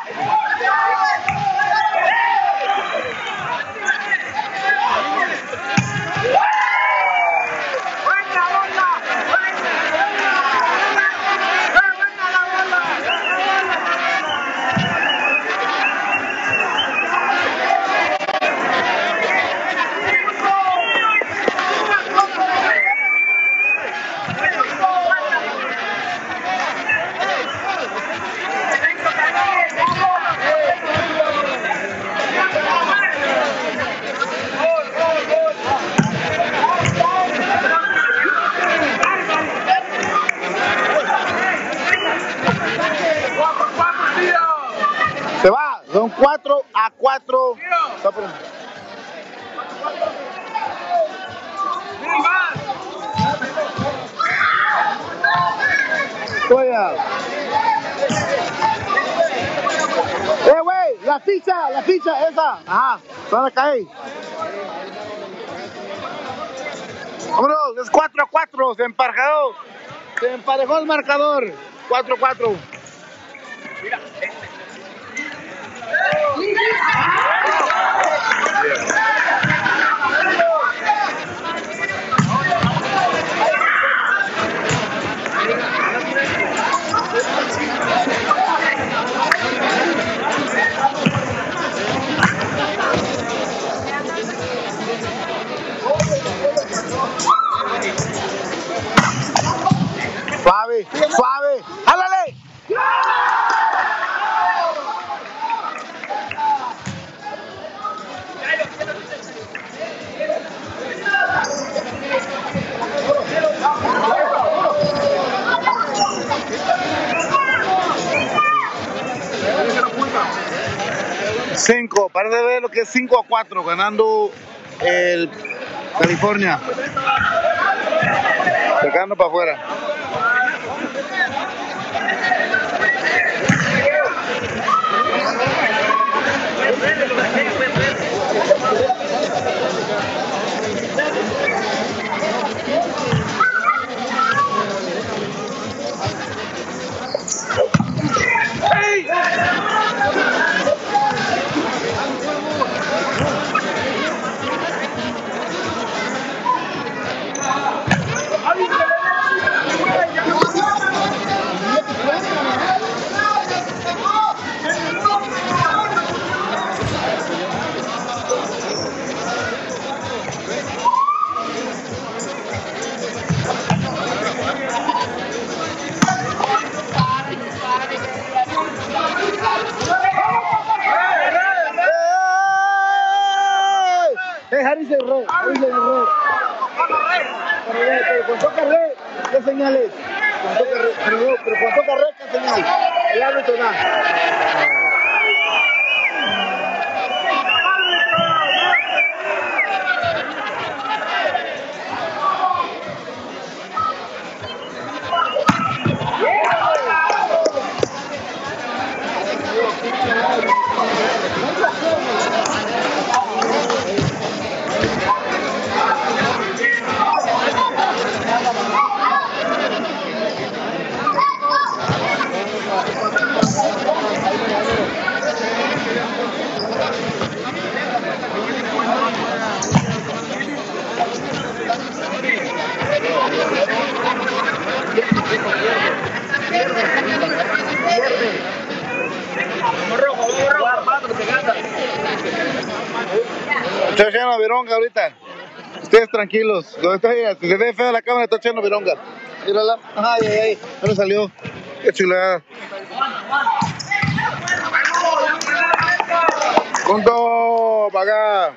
Speaker 1: son 4 a 4. Está por- Oiga. Eh, güey, la ficha, la ficha esa. Ajá, van a caer. Vámonos, es 4 a 4, se emparejó. Se emparejó el marcador. 4 a 4. Suave, suave. 5, parece ver lo que es 5 a 4 ganando el California. Sacando para afuera.
Speaker 3: Cuando re, ¿qué señal es? Cuando re, pero, no, pero cuando re, ¿qué señal? El árbitro da.
Speaker 1: Tranquilos. Cuando estoy, si se ve feo la cámara, estoy echando vironga. Mírala. Ay, ay, ay. ¿Dónde salió? Qué chulada. Punto para.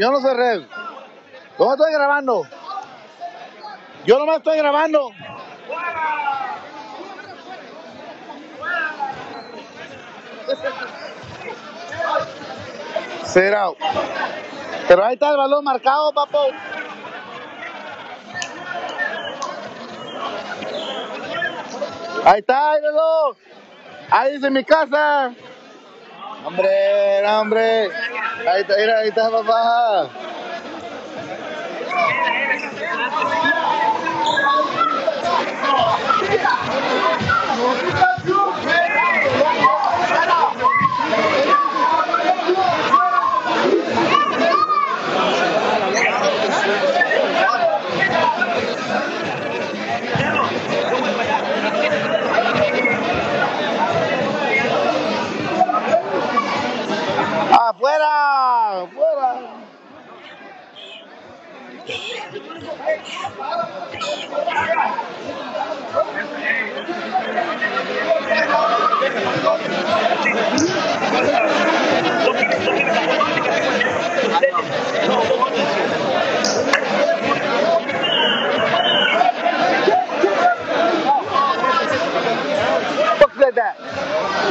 Speaker 1: Yo no ref. Yo no estoy grabando. Yo nomás estoy grabando. Out. Pero ahí está el balón marcado, papo. Ahí está, míralo. Ahí dice mi casa. Hombre, no, hombre. Ahí está, mira, ahí está,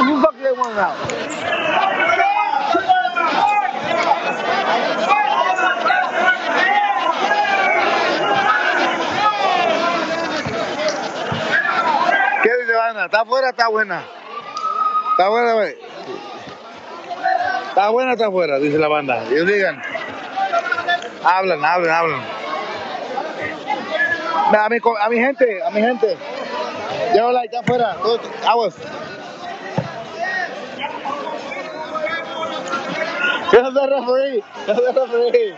Speaker 1: ¿Qué dice banda? ¿Está afuera está buena? ¿Está buena, güey? ¿Está buena está afuera? Dice la banda. Ellos digan. Hablan, hablan, hablan. A mi, a mi gente, a mi gente. Yo like, está afuera. Aguas. Soy referee.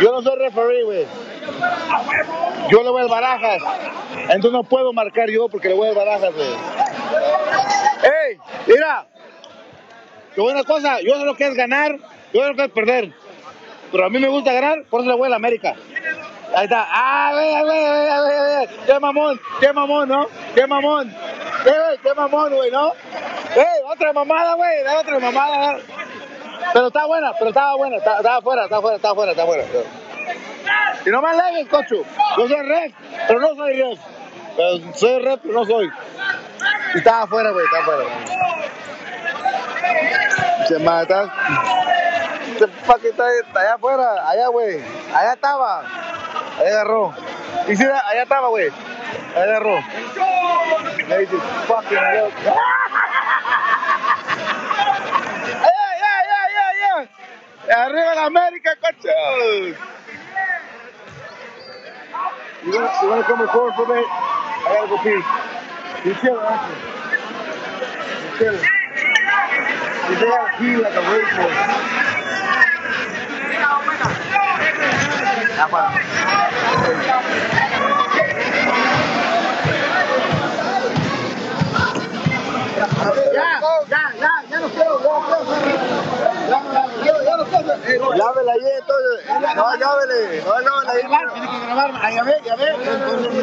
Speaker 1: Yo no soy referee. Güey. Yo le voy al barajas. Entonces no puedo marcar yo porque le voy al barajas, güey. ¡Ey! Mira. Qué buena cosa. Yo sé lo que es ganar. Yo sé lo que es perder. Pero a mí me gusta ganar, por eso le voy a la América. Ahí está. Ah. Qué mamón, qué mamón, ¿no? Qué mamón. Eh, güey, qué mamón, güey, ¿no? ¡Ey! Otra mamada, güey. da Otra mamada. Pero está buena, pero estaba buena. Estaba afuera, está afuera, está afuera, está afuera. Y no me alegues, cocho. Yo soy ref, pero no soy ref. Pero soy ref, pero no soy. Y estaba afuera, güey, estaba afuera. Se mata. Se fuck está, allá afuera, allá, güey. Allá estaba. Ahí agarró. Y sí, allá estaba, güey. Look. ¡Ay, ay, ay, ay, ay! ¡Arriba la América, cochos! You you wanna come record for a bit? I gotta go pee. You're chilling, aren't you? You're chilling. You gotta pee like a racehorse. Bueno. Ya, ya, ya, ya no quiero, ya no quiero. Ya, ya, ya no quiero. Lávela ahí entonces. No, lávele, no, ahí. Tiene que grabar, ahí, ya ve, ya ve.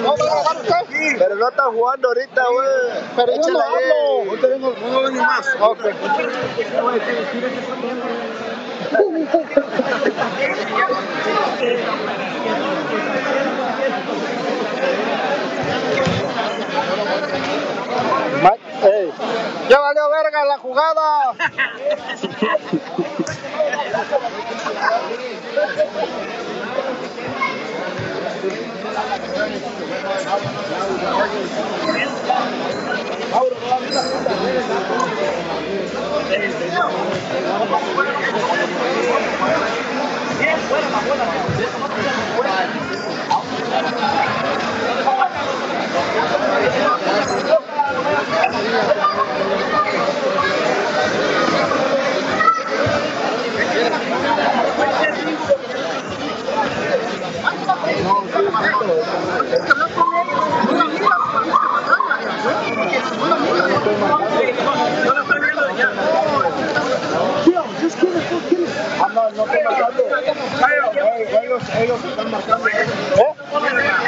Speaker 1: Vamos a grabar usted. Pero no está jugando ahorita, güey. Pero yo no hablo. No vengo, no vengo más. Ok. ¡Ya valió verga la jugada!
Speaker 3: no, no te matando. Ellos, ellos, ellos están matando. ¿Eh?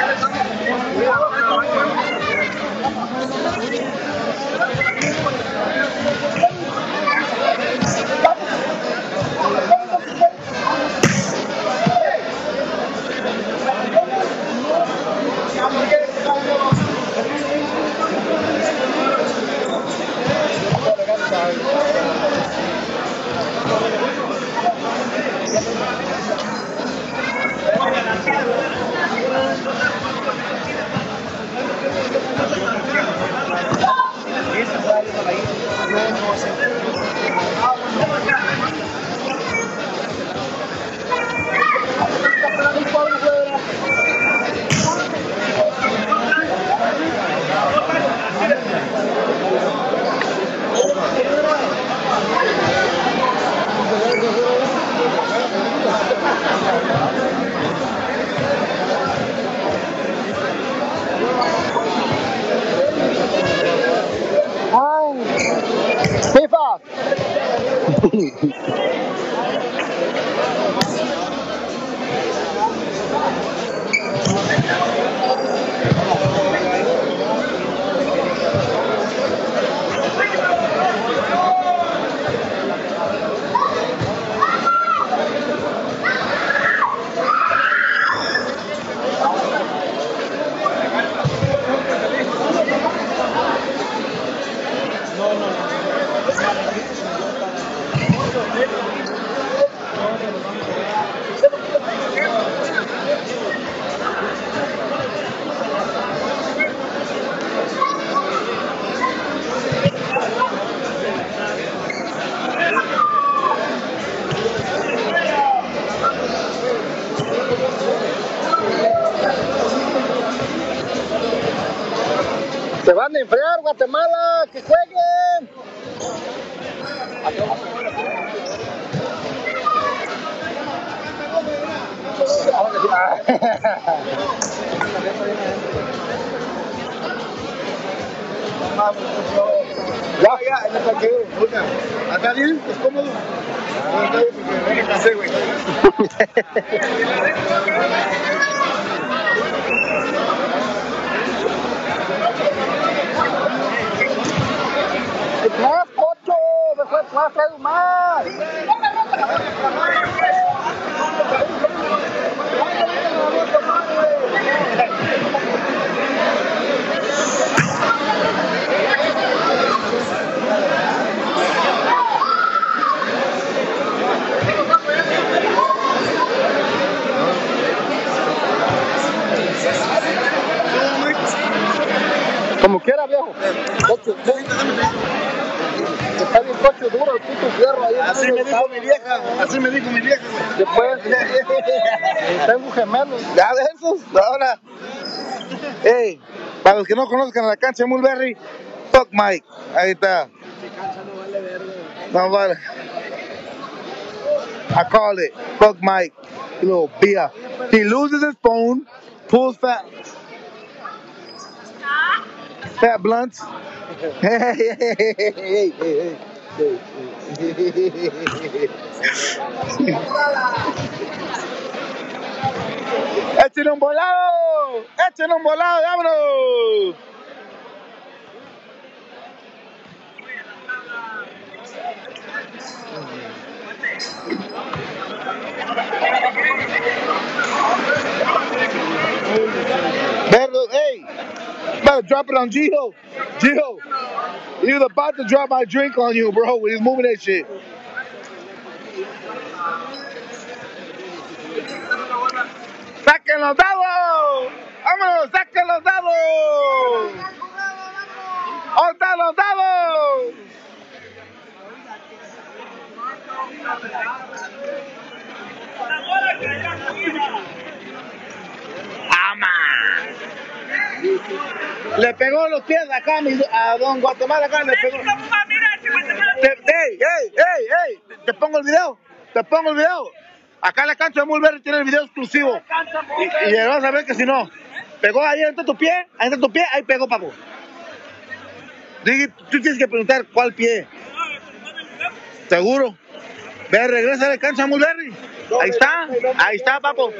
Speaker 3: Puto fierro ahí.
Speaker 1: Así me dijo mi vieja, así me dijo mi vieja.
Speaker 3: Después, tengo gemelos.
Speaker 1: ¿Ya de esos? Ahora. Ey, para los que no conozcan la cancha de Mulberry, fuck Mike. Ahí está. No vale. I call it, fuck Mike. You little beer. He loses his phone, pulls fat. Fat blunts. Hey, hey, hey, hey, hey. ¡Échenle un volado! ¡Échenle un volado! ¡Vámonos! Verlo, hey! Better drop it on Gio. Gio, he was about to drop my drink on you, bro. when He's moving that shit. ¡Saquen los dados! ¡Vámonos! ¡Saquen los dados! ¿Dónde están los dados? ¡Ama! Le pegó los pies acá a, don Guatemala acá, le pegó. Te- ¡Ey, ey, ey, ey! Te pongo el video, te pongo el video. Acá en la cancha de Mulberry tiene el video exclusivo. Y, y vas a ver que si no, pegó ahí entre tu pie, ahí entre tu pie, ahí pegó. Digi, tú tienes que preguntar cuál pie. Seguro. Ve, regresa a la cancha de Mulberry. Ahí está, ahí está, papu.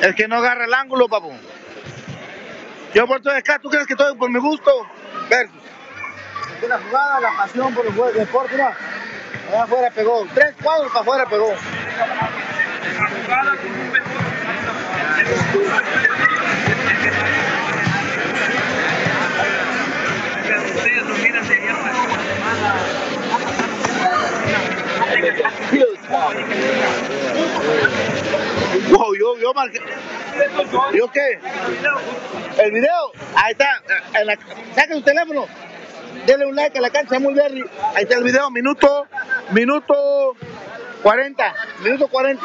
Speaker 1: El que no agarra el ángulo, papu. Yo por todo acá, ¿tú crees que todo por mi gusto? Versus. La jugada, la pasión por el juego, deporte. Allá afuera pegó. Tres cuadros para afuera pegó. Wow, yo, yo marqué. ¿Yo qué? El video, ahí está. En la, saca su teléfono. Denle un like a la cancha de Mulberry. Ahí está el video, minuto, minuto 40. Minuto 40.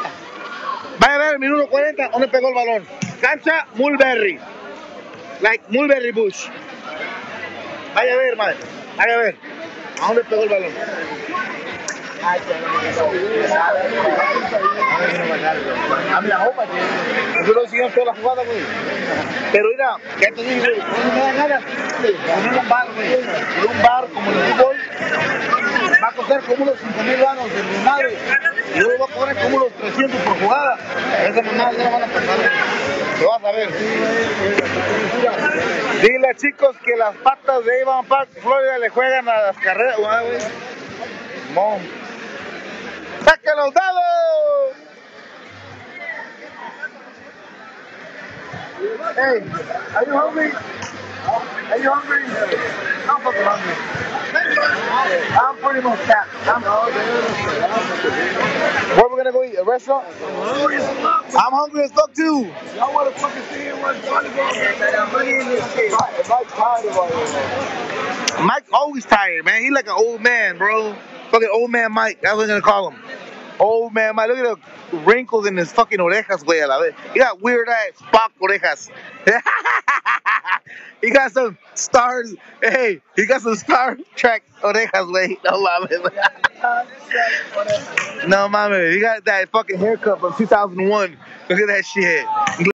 Speaker 1: Vaya a ver minuto 40 dónde pegó el balón. Cancha Mulberry. Like Mulberry Bush. Vaya a ver, madre. Vaya a ver. ¿A dónde pegó el balón? A mí la ropa, Yo lo sigo toda la jugada, güey. Pero mira, ya te ganas. Poner un bar, güey. Poner un bar como el fútbol. Va a costar como unos 5 mil vanos de mi madre. Y luego va a poner como unos 300 por jugada. Esa mamá no van a pasar. Lo vas a ver. Dile chicos que las patas de Avon Park, Florida, le juegan a las carreras. güey. ¡Saca los dados! Hey, are you hungry? Are you hungry? I'm fucking hungry. I'm pretty much capped. I'm Where we gonna go eat? A restaurant? I'm hungry as fuck too.
Speaker 3: Y'all want to fucking see what's funny going
Speaker 1: Mike's tired of all this. Mike's always tired, man. He like an old man, bro. Fucking old man Mike. That's what I'm gonna call him. Old man Mike. Look at the wrinkles in his fucking orejas, güey. He got weird ass Spock orejas. he got some stars. Hey, he got some Star Trek orejas, güey. No mames. no mames. He got that fucking haircut from 2001. Look at that shit.